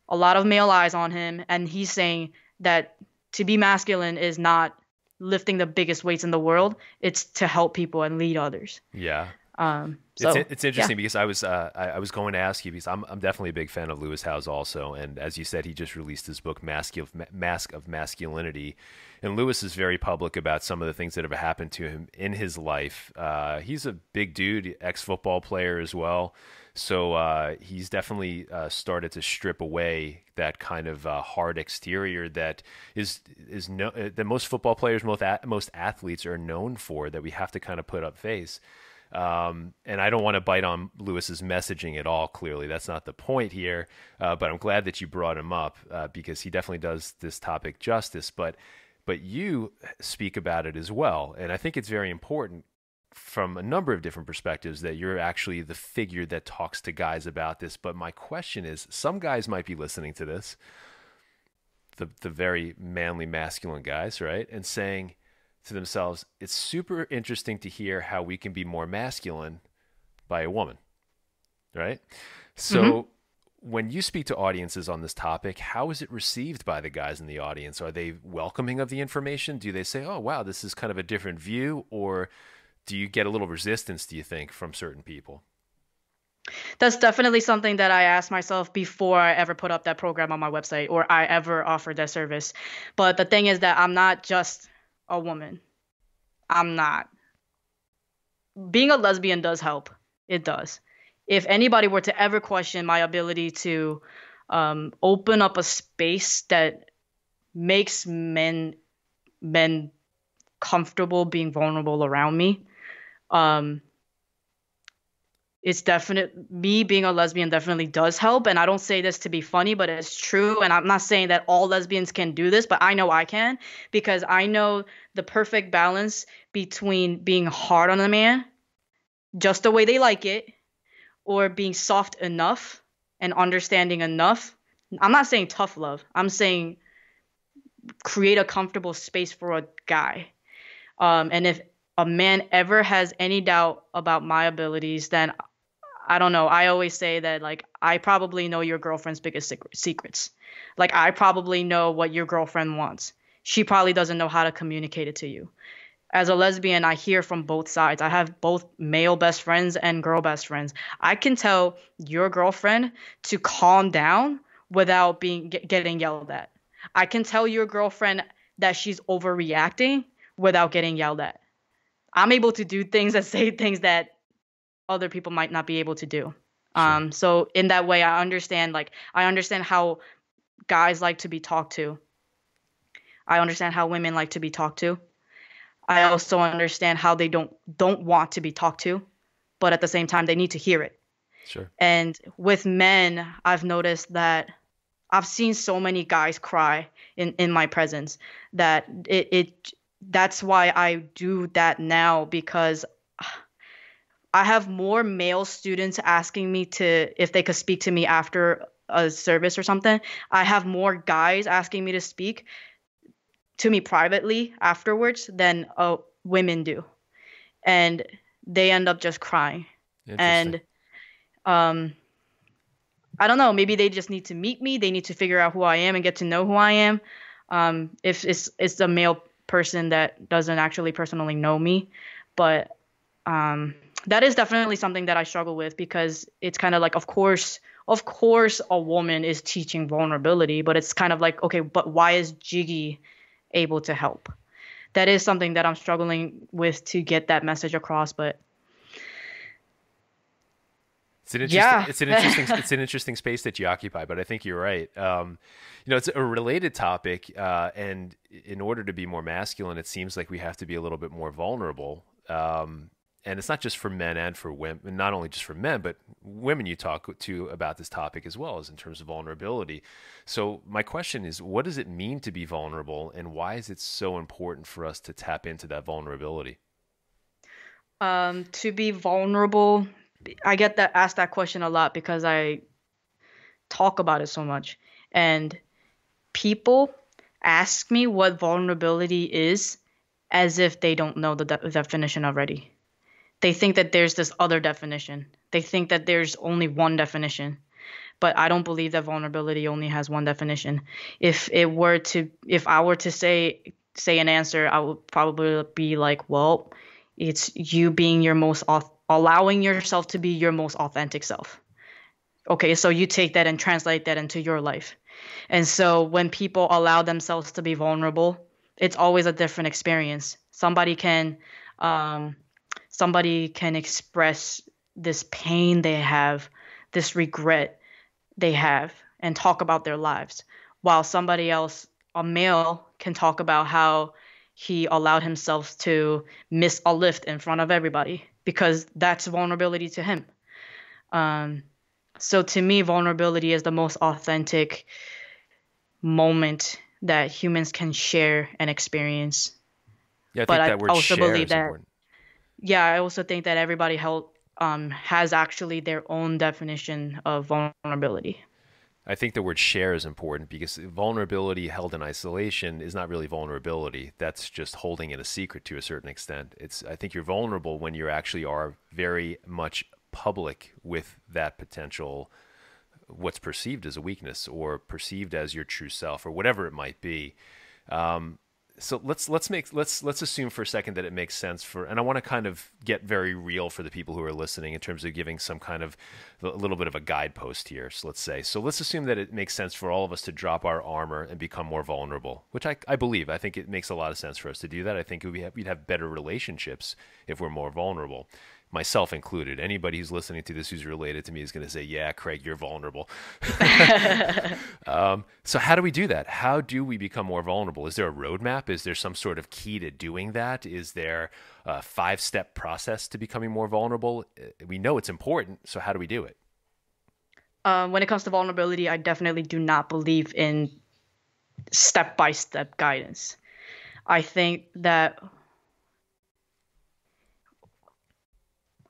a lot of male eyes on him, and he's saying that to be masculine is not lifting the biggest weights in the world. It's to help people and lead others. Yeah. Um, so, it's, it's interesting yeah. because I was uh, I, I, was going to ask you because I'm I'm definitely a big fan of Lewis Howes also, and as you said, he just released his book Mask of Mask of Masculinity, and Lewis is very public about some of the things that have happened to him in his life. Uh, he's a big dude, ex football player as well. So uh, he's definitely uh, started to strip away that kind of uh, hard exterior that is is no uh, that most football players, most a- most athletes are known for. That we have to kind of put up face. Um, and I don't want to bite on Lewis's messaging at all. Clearly, that's not the point here. Uh, but I'm glad that you brought him up uh, because he definitely does this topic justice. But but you speak about it as well, and I think it's very important from a number of different perspectives that you're actually the figure that talks to guys about this. But my question is some guys might be listening to this, the, the very manly, masculine guys, right? And saying to themselves, it's super interesting to hear how we can be more masculine by a woman, right? So. Mm-hmm. When you speak to audiences on this topic, how is it received by the guys in the audience? Are they welcoming of the information? Do they say, "Oh, wow, this is kind of a different view," or do you get a little resistance do you think from certain people that's definitely something that I asked myself before I ever put up that program on my website or I ever offered that service. But the thing is that I'm not just a woman. I'm not. Being a lesbian does help. It does. If anybody were to ever question my ability to um, open up a space that makes men men comfortable being vulnerable around me, um, it's definite me being a lesbian definitely does help. And i don't say this to be funny but it's true. And i'm not saying that all lesbians can do this but i know i can because i know the perfect balance between being hard on a man just the way they like it or being soft enough and understanding enough. I'm not saying tough love. I'm saying create a comfortable space for a guy. Um, and if a man ever has any doubt about my abilities, then I don't know. I always say that like I probably know your girlfriend's biggest secrets. Like I probably know what your girlfriend wants. She probably doesn't know how to communicate it to you. as a lesbian, I hear from both sides. I have both male best friends and girl best friends. I can tell your girlfriend to calm down without being get, getting yelled at. I can tell your girlfriend that she's overreacting without getting yelled at. I'm able to do things and say things that other people might not be able to do. Um, so in that way, I understand. Like I understand how guys like to be talked to. I understand how women like to be talked to. I also understand how they don't don't want to be talked to, but at the same time they need to hear it. Sure. And with men, I've noticed that I've seen so many guys cry in in my presence that it it that's why I do that now because I have more male students asking me to if they could speak to me after a service or something. I have more guys asking me to speak to me privately afterwards than uh, women do, and they end up just crying. And um, I don't know. Maybe they just need to meet me. They need to figure out who I am and get to know who I am. Um, if it's it's a male person that doesn't actually personally know me, but um, that is definitely something that I struggle with because it's kind of like, of course, of course, a woman is teaching vulnerability, but it's kind of like, okay, but why is Jiggy able to help. That is something that I'm struggling with to get that message across, but it's an interesting, yeah. it's an interesting, it's an interesting space that you occupy. But I think you're right. Um, you know, it's a related topic, uh, and in order to be more masculine, it seems like we have to be a little bit more vulnerable. Um, and it's not just for men and for women, not only just for men, but women you talk to about this topic as well as in terms of vulnerability. So my question is, what does it mean to be vulnerable, and why is it so important for us to tap into that vulnerability? Um, to be vulnerable, I get that asked that question a lot because I talk about it so much, and people ask me what vulnerability is as if they don't know the de- definition already they think that there's this other definition. They think that there's only one definition. But I don't believe that vulnerability only has one definition. If it were to if I were to say say an answer, I would probably be like, well, it's you being your most allowing yourself to be your most authentic self. Okay, so you take that and translate that into your life. And so when people allow themselves to be vulnerable, it's always a different experience. Somebody can um, somebody can express this pain they have, this regret they have, and talk about their lives, while somebody else, a male, can talk about how he allowed himself to miss a lift in front of everybody because that's vulnerability to him. Um, so to me, vulnerability is the most authentic moment that humans can share and experience. Yeah, I but I also believe that important yeah, I also think that everybody held, um, has actually their own definition of vulnerability. I think the word share is important because vulnerability held in isolation is not really vulnerability. That's just holding it a secret to a certain extent. It's I think you're vulnerable when you actually are very much public with that potential what's perceived as a weakness or perceived as your true self or whatever it might be. Um, so let's let's make let's let's assume for a second that it makes sense for and I want to kind of get very real for the people who are listening in terms of giving some kind of a little bit of a guidepost here. So let's say so let's assume that it makes sense for all of us to drop our armor and become more vulnerable, which I, I believe. I think it makes a lot of sense for us to do that. I think we'd have, we'd have better relationships if we're more vulnerable myself included. Anybody who's listening to this who's related to me is going to say, "Yeah, Craig, you're vulnerable." um, so, how do we do that? How do we become more vulnerable? Is there a roadmap? Is there some sort of key to doing that? Is there a five-step process to becoming more vulnerable? Uh, we know it's important, so how do we do it? Um, when it comes to vulnerability, I definitely do not believe in step-by-step guidance. I think that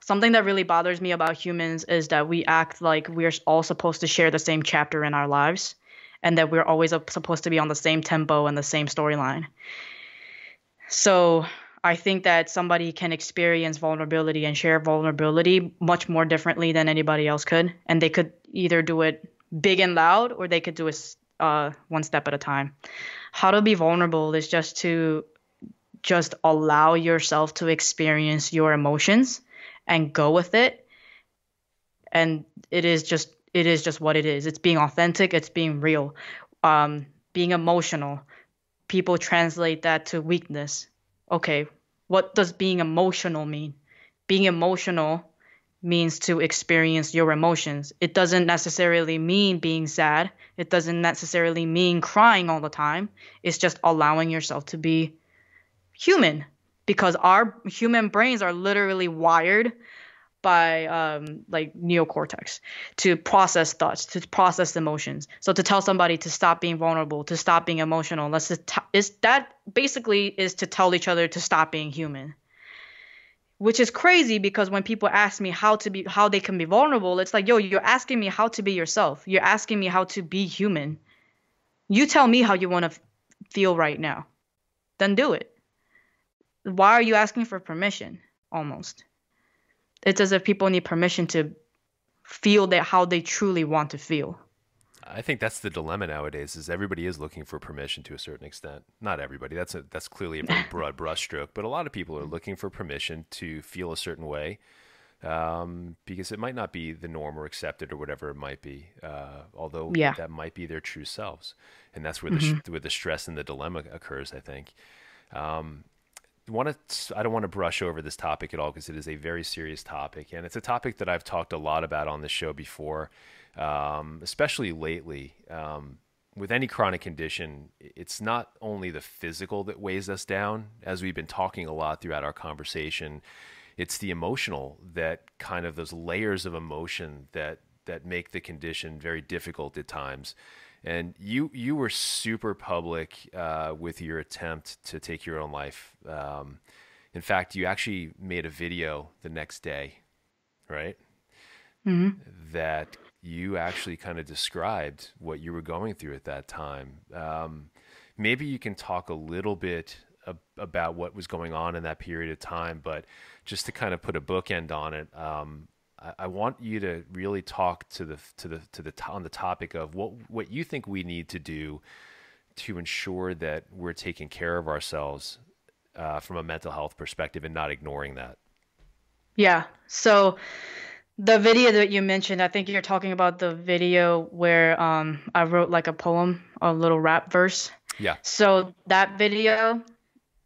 something that really bothers me about humans is that we act like we're all supposed to share the same chapter in our lives and that we're always supposed to be on the same tempo and the same storyline. So I think that somebody can experience vulnerability and share vulnerability much more differently than anybody else could. And they could either do it big and loud or they could do it uh, one step at a time. How to be vulnerable is just to just allow yourself to experience your emotions and go with it. And it is just it is just what it is. It's being authentic. It's being real. Um, being emotional. People translate that to weakness. Okay what does being emotional mean? Being emotional means to experience your emotions. It doesn't necessarily mean being sad. It doesn't necessarily mean crying all the time. It's just allowing yourself to be human because our human brains are literally wired by um, like neocortex to process thoughts, to process emotions. So to tell somebody to stop being vulnerable, to stop being emotional, t- is that basically is to tell each other to stop being human. Which is crazy because when people ask me how to be how they can be vulnerable it's like yo you're asking me how to be yourself. You're asking me how to be human. You tell me how you want to f- feel right now. Then do it why are you asking for permission almost it's as if people need permission to feel that how they truly want to feel I think that's the dilemma nowadays. Is everybody is looking for permission to a certain extent. Not everybody. That's a that's clearly a very broad brushstroke. But a lot of people are looking for permission to feel a certain way, um, because it might not be the norm or accepted or whatever it might be. Uh, although yeah. that might be their true selves, and that's where the mm-hmm. where the stress and the dilemma occurs. I think. Um, want to I don't want to brush over this topic at all because it is a very serious topic and it's a topic that I've talked a lot about on the show before um, especially lately. Um, with any chronic condition, it's not only the physical that weighs us down, as we've been talking a lot throughout our conversation. It's the emotional that kind of those layers of emotion that that make the condition very difficult at times. And you you were super public uh, with your attempt to take your own life. Um, in fact, you actually made a video the next day, right? Mm-hmm. That you actually kind of described what you were going through at that time. Um, maybe you can talk a little bit ab- about what was going on in that period of time, but just to kind of put a bookend on it, um, I, I, want you to really talk to the to the to the on the topic of what what you think we need to do to ensure that we're taking care of ourselves uh, from a mental health perspective and not ignoring that. Yeah. So the video that you mentioned, I think you're talking about the video where um, I wrote like a poem, a little rap verse. Yeah. So that video,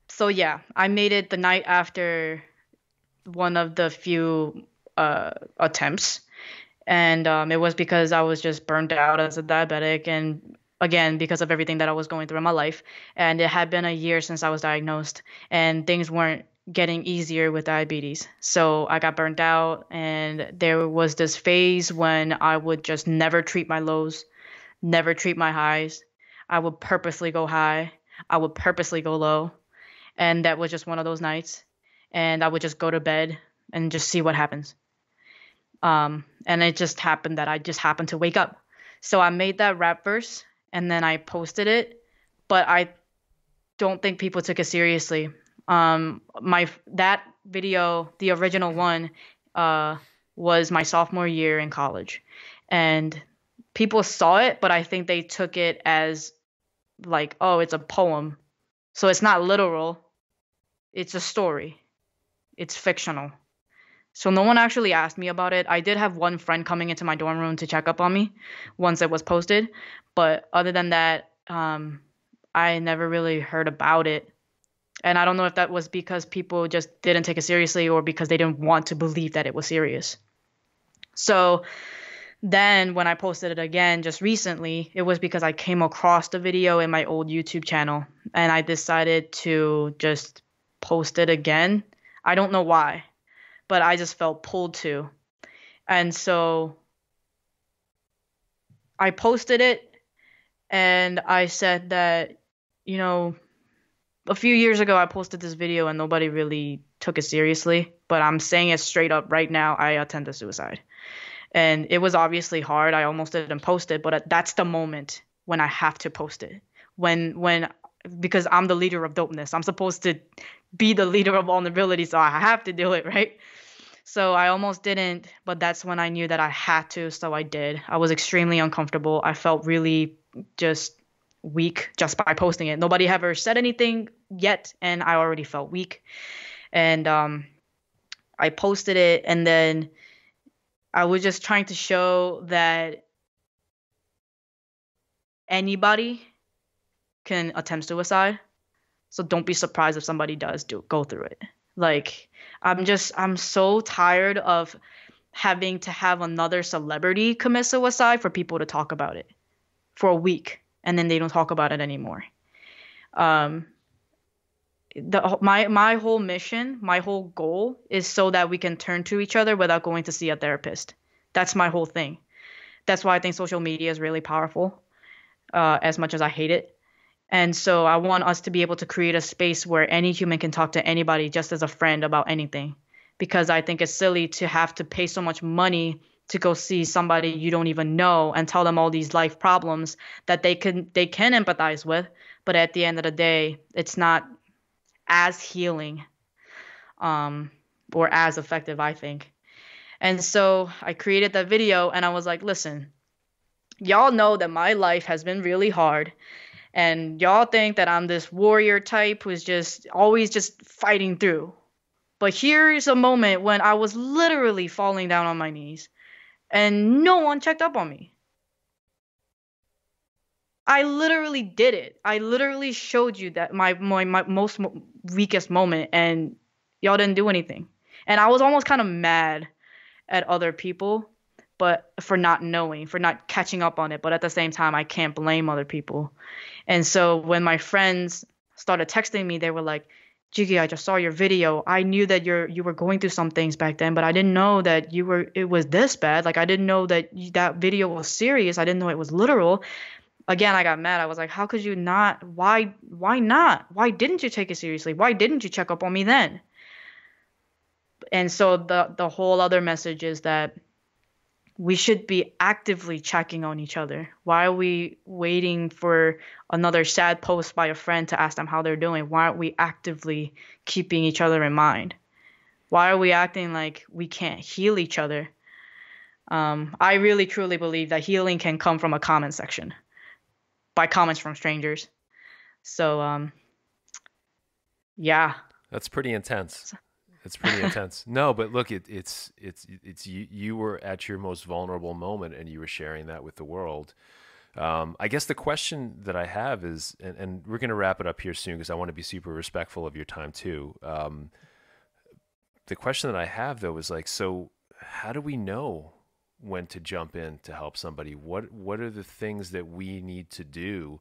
so yeah, I made it the night after one of the few uh, attempts. And um, it was because I was just burned out as a diabetic and again because of everything that I was going through in my life. And it had been a year since I was diagnosed and things weren't getting easier with diabetes. So I got burned out, and there was this phase when I would just never treat my lows, never treat my highs. I would purposely go high, I would purposely go low. And that was just one of those nights. And I would just go to bed and just see what happens. Um, and it just happened that I just happened to wake up. So I made that rap verse and then I posted it, but I don't think people took it seriously um, my that video, the original one, uh, was my sophomore year in college, and people saw it, but I think they took it as like, oh, it's a poem, so it's not literal. It's a story. It's fictional. So no one actually asked me about it. I did have one friend coming into my dorm room to check up on me once it was posted, but other than that, um, I never really heard about it and I don't know if that was because people just didn't take it seriously or because they didn't want to believe that it was serious. So then when I posted it again just recently, it was because I came across the video in my old YouTube channel and I decided to just post it again. I don't know why, but I just felt pulled to. And so I posted it and I said that, you know, a few years ago I posted this video and nobody really took it seriously, but I'm saying it straight up right now. I attempted suicide. And it was obviously hard. I almost didn't post it, but that's the moment when I have to post it. When when because I'm the leader of dopeness. I'm supposed to be the leader of vulnerability, so I have to do it, right? So I almost didn't, but that's when I knew that I had to, so I did. I was extremely uncomfortable. I felt really just weak just by posting it. Nobody ever said anything yet, and I already felt weak. And um, I posted it, and then I was just trying to show that anybody can attempt suicide. So don't be surprised if somebody does do go through it. Like I'm just I'm so tired of having to have another celebrity commit suicide for people to talk about it for a week and then they don't talk about it anymore. Um the my my whole mission, my whole goal is so that we can turn to each other without going to see a therapist. That's my whole thing. That's why I think social media is really powerful. Uh, as much as I hate it, and so I want us to be able to create a space where any human can talk to anybody just as a friend about anything. Because I think it's silly to have to pay so much money to go see somebody you don't even know and tell them all these life problems that they can they can empathize with, but at the end of the day, it's not as healing um, or as effective, I think. And so I created that video and I was like, listen, y'all know that my life has been really hard and y'all think that I'm this warrior type who's just always just fighting through. But here's a moment when I was literally falling down on my knees and no one checked up on me. I literally did it. I literally showed you that my my, my most weakest moment and y'all didn't do anything. And I was almost kind of mad at other people but for not knowing, for not catching up on it. But at the same time, I can't blame other people. And so when my friends started texting me, they were like, Jiggy, I just saw your video. I knew that you're you were going through some things back then, but I didn't know that you were it was this bad. Like I didn't know that you, that video was serious. I didn't know it was literal. Again, I got mad. I was like, how could you not? Why why not? Why didn't you take it seriously? Why didn't you check up on me then? And so the the whole other message is that we should be actively checking on each other. Why are we waiting for another sad post by a friend to ask them how they're doing? Why aren't we actively keeping each other in mind? Why are we acting like we can't heal each other? Um, I really truly believe that healing can come from a comment section by comments from strangers. So, um, yeah. That's pretty intense. It's pretty intense. No, but look, it, it's it's it's you. You were at your most vulnerable moment, and you were sharing that with the world. Um, I guess the question that I have is, and, and we're going to wrap it up here soon because I want to be super respectful of your time too. Um, the question that I have though is like, so how do we know when to jump in to help somebody? What what are the things that we need to do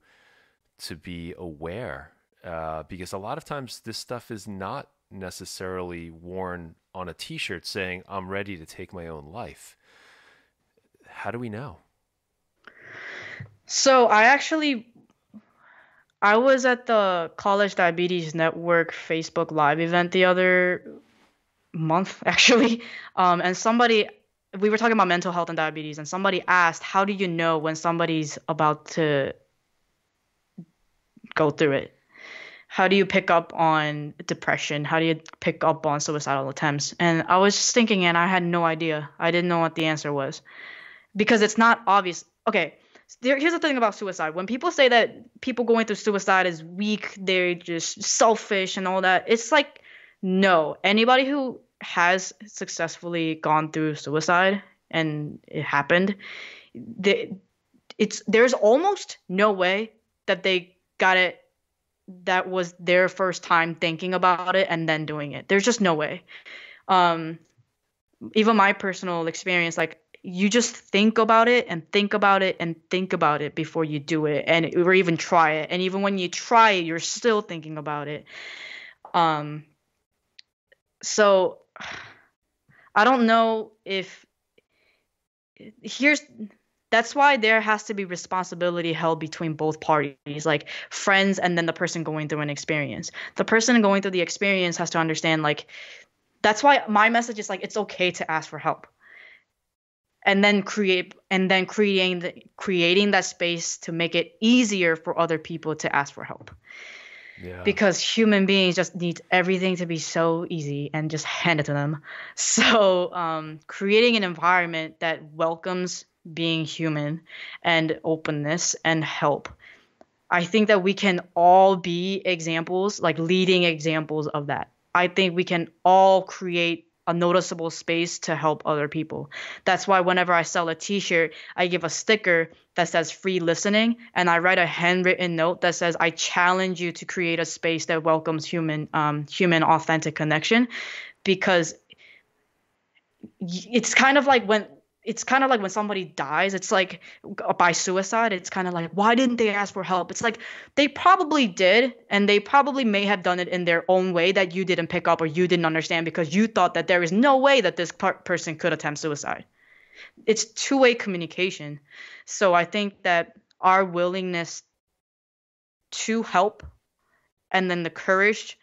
to be aware? Uh, because a lot of times this stuff is not necessarily worn on a t-shirt saying I'm ready to take my own life. How do we know? So I actually I was at the College Diabetes Network Facebook Live event the other month actually. Um, and somebody we were talking about mental health and diabetes and somebody asked how do you know when somebody's about to go through it how do you pick up on depression? How do you pick up on suicidal attempts? And I was just thinking, and I had no idea. I didn't know what the answer was because it's not obvious. Okay, here's the thing about suicide. When people say that people going through suicide is weak, they're just selfish and all that, it's like, no. Anybody who has successfully gone through suicide and it happened, they, it's there's almost no way that they got it that was their first time thinking about it and then doing it. There's just no way. Um, even my personal experience, like you just think about it and think about it and think about it before you do it and or even try it. And even when you try it, you're still thinking about it. Um, so I don't know if here's that's why there has to be responsibility held between both parties like friends and then the person going through an experience. The person going through the experience has to understand like that's why my message is like it's okay to ask for help. And then create and then creating the, creating that space to make it easier for other people to ask for help. Yeah. because human beings just need everything to be so easy and just hand it to them. So um, creating an environment that welcomes being human and openness and help I think that we can all be examples, like leading examples of that. I think we can all create a noticeable space to help other people. That's why whenever I sell a t-shirt, I give a sticker that says free listening and I write a handwritten note that says I challenge you to create a space that welcomes human um, human authentic connection because it's kind of like when it's kind of like when somebody dies it's like uh, by suicide it's kind of like why didn't they ask for help? It's like they probably did and they probably may have done it in their own way that you didn't pick up or you didn't understand because you thought that there is no way that this person could attempt suicide. It's two-way communication. So i think that our willingness to help and then the courage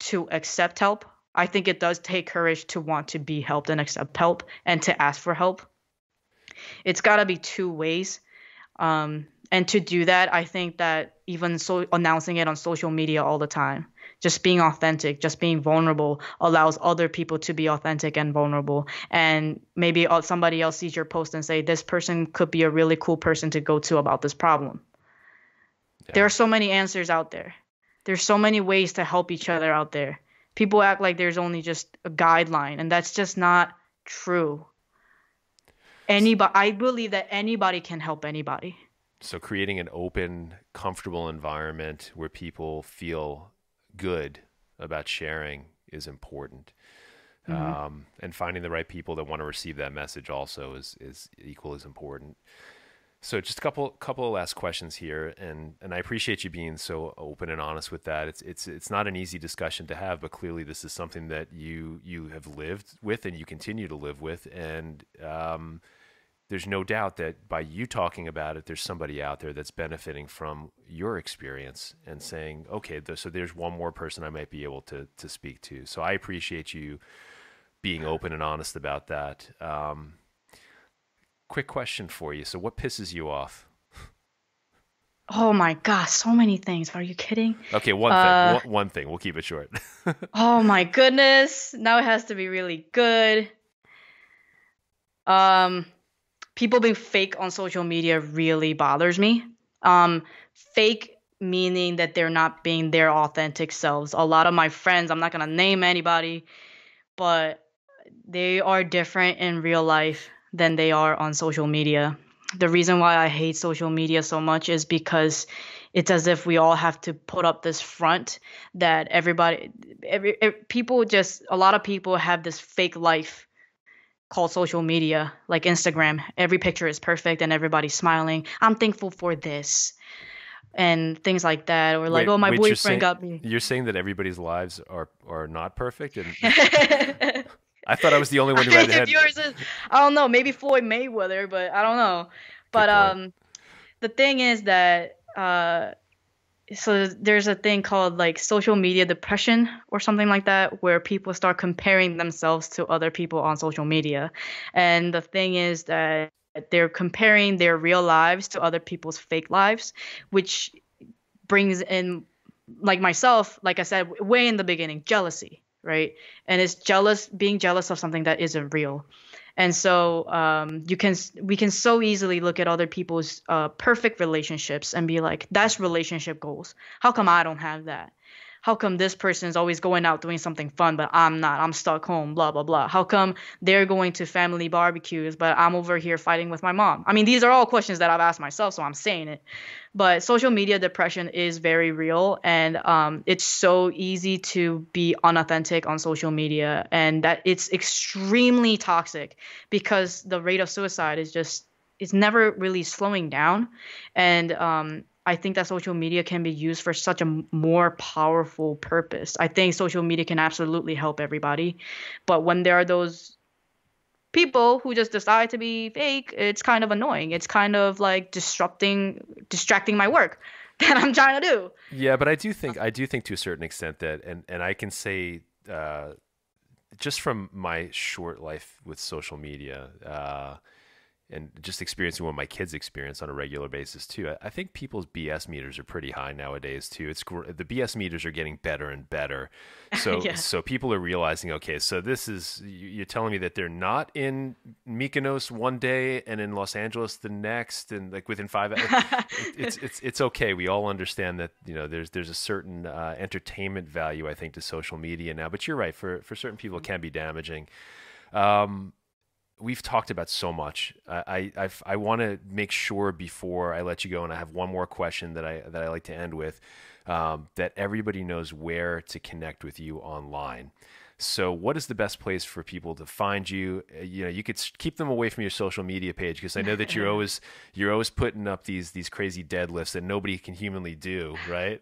to accept help i think it does take courage to want to be helped and accept help and to ask for help it's got to be two ways. Um, and to do that, I think that even so announcing it on social media all the time, just being authentic, just being vulnerable allows other people to be authentic and vulnerable. And maybe somebody else sees your post and say, this person could be a really cool person to go to about this problem. Yeah. There are so many answers out there. There's so many ways to help each other out there. People act like there's only just a guideline, and that's just not true anybody i believe that anybody can help anybody so creating an open comfortable environment where people feel good about sharing is important mm-hmm. um, and finding the right people that want to receive that message also is is equal as important so just a couple couple of last questions here, and and I appreciate you being so open and honest with that. It's it's it's not an easy discussion to have, but clearly this is something that you you have lived with and you continue to live with, and um, there's no doubt that by you talking about it, there's somebody out there that's benefiting from your experience and saying, okay, th- so there's one more person I might be able to to speak to. So I appreciate you being open and honest about that. Um, quick question for you. So, what pisses you off? Oh my gosh, so many things. Are you kidding? Okay, one uh, thing. One, one thing. We'll keep it short. oh my goodness. Now it has to be really good. Um, people being fake on social media really bothers me. Um, fake meaning that they're not being their authentic selves. A lot of my friends, I'm not gonna name anybody, but they are different in real life than they are on social media. The reason why I hate social media so much is because it's as if we all have to put up this front that everybody every, every, people just a lot of people have this fake life called social media like Instagram. Every picture is perfect and everybody's smiling. I'm thankful for this and things like that or like wait, oh my wait, boyfriend saying, got me you're saying that everybody's lives are are not perfect and I thought I was the only one who had, had... Yours is, I don't know, maybe Floyd Mayweather, but I don't know. But um, the thing is that uh, so there's a thing called like social media depression or something like that, where people start comparing themselves to other people on social media, and the thing is that they're comparing their real lives to other people's fake lives, which brings in like myself, like I said way in the beginning, jealousy right? And it's jealous, being jealous of something that isn't real. And so um, you can we can so easily look at other people's uh, perfect relationships and be like, that's relationship goals. How come I don't have that? How come this person is always going out doing something fun, but I'm not? I'm stuck home, blah, blah, blah. How come they're going to family barbecues, but I'm over here fighting with my mom? I mean, these are all questions that I've asked myself, so I'm saying it. But social media depression is very real, and um, it's so easy to be unauthentic on social media, and that it's extremely toxic because the rate of suicide is just it's never really slowing down and um, I think that social media can be used for such a more powerful purpose. I think social media can absolutely help everybody, but when there are those people who just decide to be fake, it's kind of annoying. It's kind of like disrupting, distracting my work that I'm trying to do. Yeah, but I do think I do think to a certain extent that, and and I can say. Uh, just from my short life with social media, uh, and just experiencing what my kids experience on a regular basis too. I, think people's BS meters are pretty high nowadays too. It's the BS meters are getting better and better. So yeah. so people are realizing, okay, so this is you're telling me that they're not in Mykonos one day and in Los Angeles the next, and like within five. it, it's it's it's okay. We all understand that you know there's there's a certain uh, entertainment value I think to social media now. But you're right. For for certain people, it can be damaging. Um, we've talked about so much. I I, I want to make sure before I let you go, and I have one more question that I that I like to end with, um, that everybody knows where to connect with you online. So, what is the best place for people to find you? Uh, you know, you could keep them away from your social media page because I know that you're always you're always putting up these these crazy deadlifts that nobody can humanly do, right?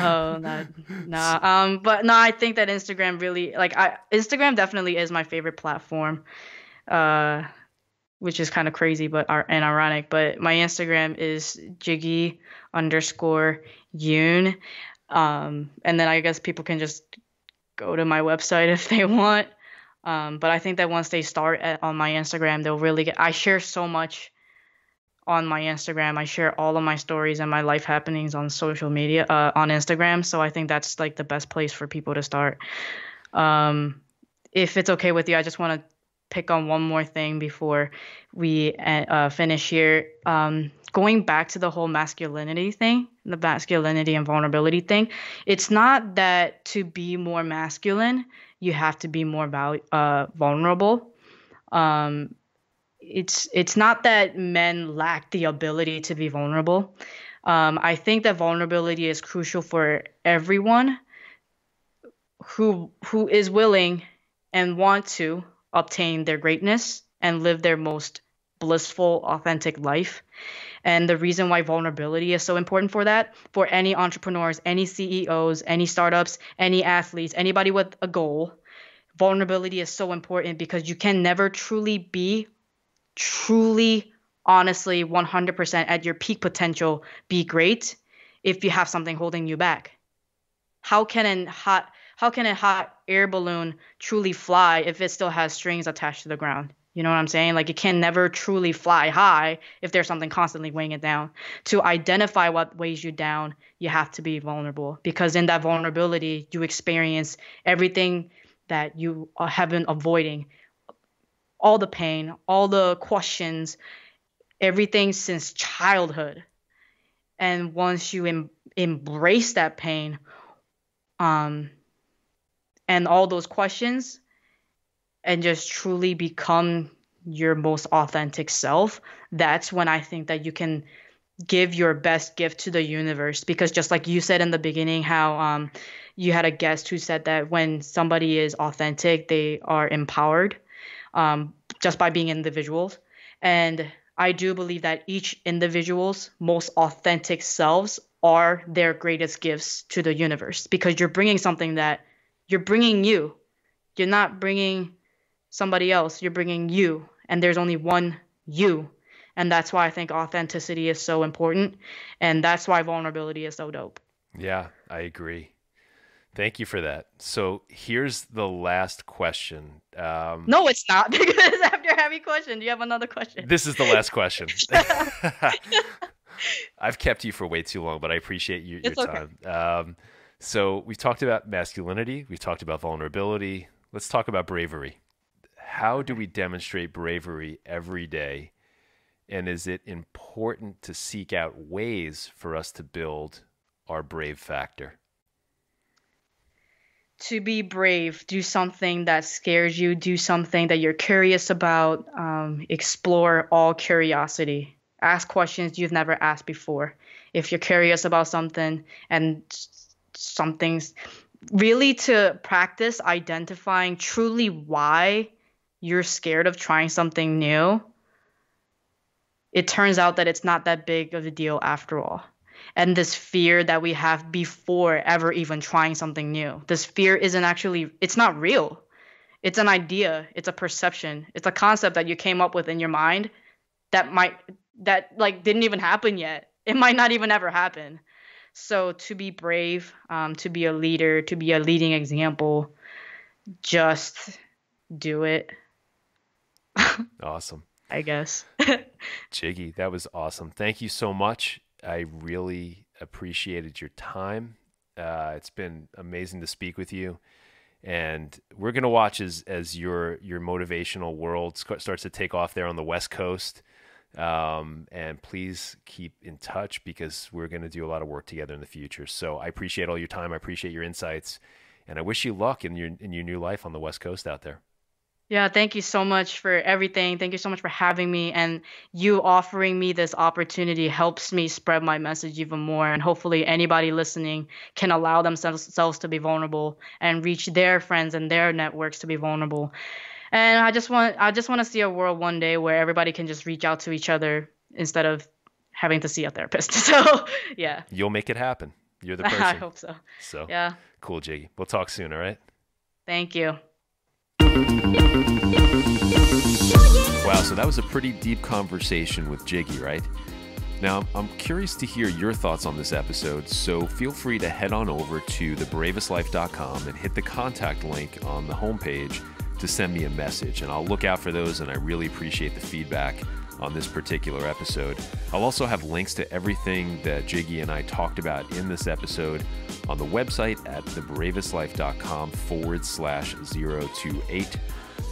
oh no, no. Um, but no, I think that Instagram really like I Instagram definitely is my favorite platform uh, which is kind of crazy but and ironic. But my Instagram is jiggy underscore yoon, um, and then I guess people can just go to my website if they want. Um, but I think that once they start at, on my Instagram, they'll really get. I share so much on my Instagram. I share all of my stories and my life happenings on social media uh, on Instagram. So I think that's like the best place for people to start. Um, if it's okay with you, I just want to pick on one more thing before we uh, finish here. Um, going back to the whole masculinity thing, the masculinity and vulnerability thing, it's not that to be more masculine, you have to be more val- uh, vulnerable. Um, it's it's not that men lack the ability to be vulnerable. Um, I think that vulnerability is crucial for everyone who who is willing and want to obtain their greatness and live their most blissful, authentic life. And the reason why vulnerability is so important for that, for any entrepreneurs, any CEOs, any startups, any athletes, anybody with a goal, vulnerability is so important because you can never truly be truly honestly 100% at your peak potential be great if you have something holding you back how can an hot how can a hot air balloon truly fly if it still has strings attached to the ground? You know what I'm saying? Like it can never truly fly high if there's something constantly weighing it down. To identify what weighs you down, you have to be vulnerable because in that vulnerability, you experience everything that you have been avoiding all the pain, all the questions, everything since childhood. And once you em- embrace that pain, um, and all those questions and just truly become your most authentic self, that's when I think that you can give your best gift to the universe. Because just like you said in the beginning, how um, you had a guest who said that when somebody is authentic, they are empowered um, just by being individuals. And I do believe that each individual's most authentic selves are their greatest gifts to the universe because you're bringing something that you're bringing you. You're not bringing somebody else. You're bringing you. And there's only one you. And that's why I think authenticity is so important. And that's why vulnerability is so dope. Yeah, I agree. Thank you for that. So here's the last question. Um, no, it's not because after having question, do you have another question? This is the last question. I've kept you for way too long, but I appreciate you, your time. Okay. Um, so we've talked about masculinity, we've talked about vulnerability. Let's talk about bravery. How do we demonstrate bravery every day? And is it important to seek out ways for us to build our brave factor? To be brave, do something that scares you, do something that you're curious about, um, explore all curiosity, ask questions you've never asked before. If you're curious about something and something's really to practice identifying truly why you're scared of trying something new, it turns out that it's not that big of a deal after all. And this fear that we have before ever even trying something new, this fear isn't actually, it's not real. It's an idea, it's a perception, it's a concept that you came up with in your mind that might, that like didn't even happen yet. It might not even ever happen. So to be brave, um, to be a leader, to be a leading example, just do it. awesome. I guess. Jiggy, that was awesome. Thank you so much. I really appreciated your time. Uh, it's been amazing to speak with you, and we're gonna watch as as your your motivational world starts to take off there on the West Coast. Um, and please keep in touch because we're going to do a lot of work together in the future. So I appreciate all your time. I appreciate your insights, and I wish you luck in your in your new life on the West Coast out there. Yeah, thank you so much for everything. Thank you so much for having me. And you offering me this opportunity helps me spread my message even more. And hopefully, anybody listening can allow themselves to be vulnerable and reach their friends and their networks to be vulnerable. And I just want I just want to see a world one day where everybody can just reach out to each other instead of having to see a therapist. So yeah. You'll make it happen. You're the person. I hope so. So yeah. Cool, Jiggy. We'll talk soon, all right? Thank you. Wow, so that was a pretty deep conversation with Jiggy, right? Now, I'm curious to hear your thoughts on this episode, so feel free to head on over to thebravestlife.com and hit the contact link on the homepage to send me a message. And I'll look out for those, and I really appreciate the feedback on this particular episode. I'll also have links to everything that Jiggy and I talked about in this episode on the website at thebravestlife.com forward slash 028.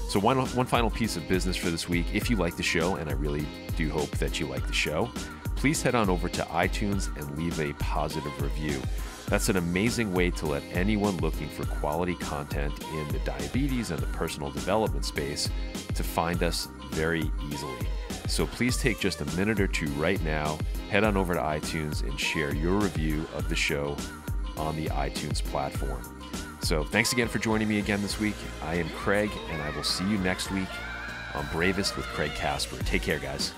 So, one, one final piece of business for this week. If you like the show, and I really do hope that you like the show, please head on over to iTunes and leave a positive review. That's an amazing way to let anyone looking for quality content in the diabetes and the personal development space to find us very easily. So please take just a minute or two right now, head on over to iTunes and share your review of the show on the iTunes platform. So thanks again for joining me again this week. I am Craig, and I will see you next week on Bravest with Craig Kasper. Take care, guys.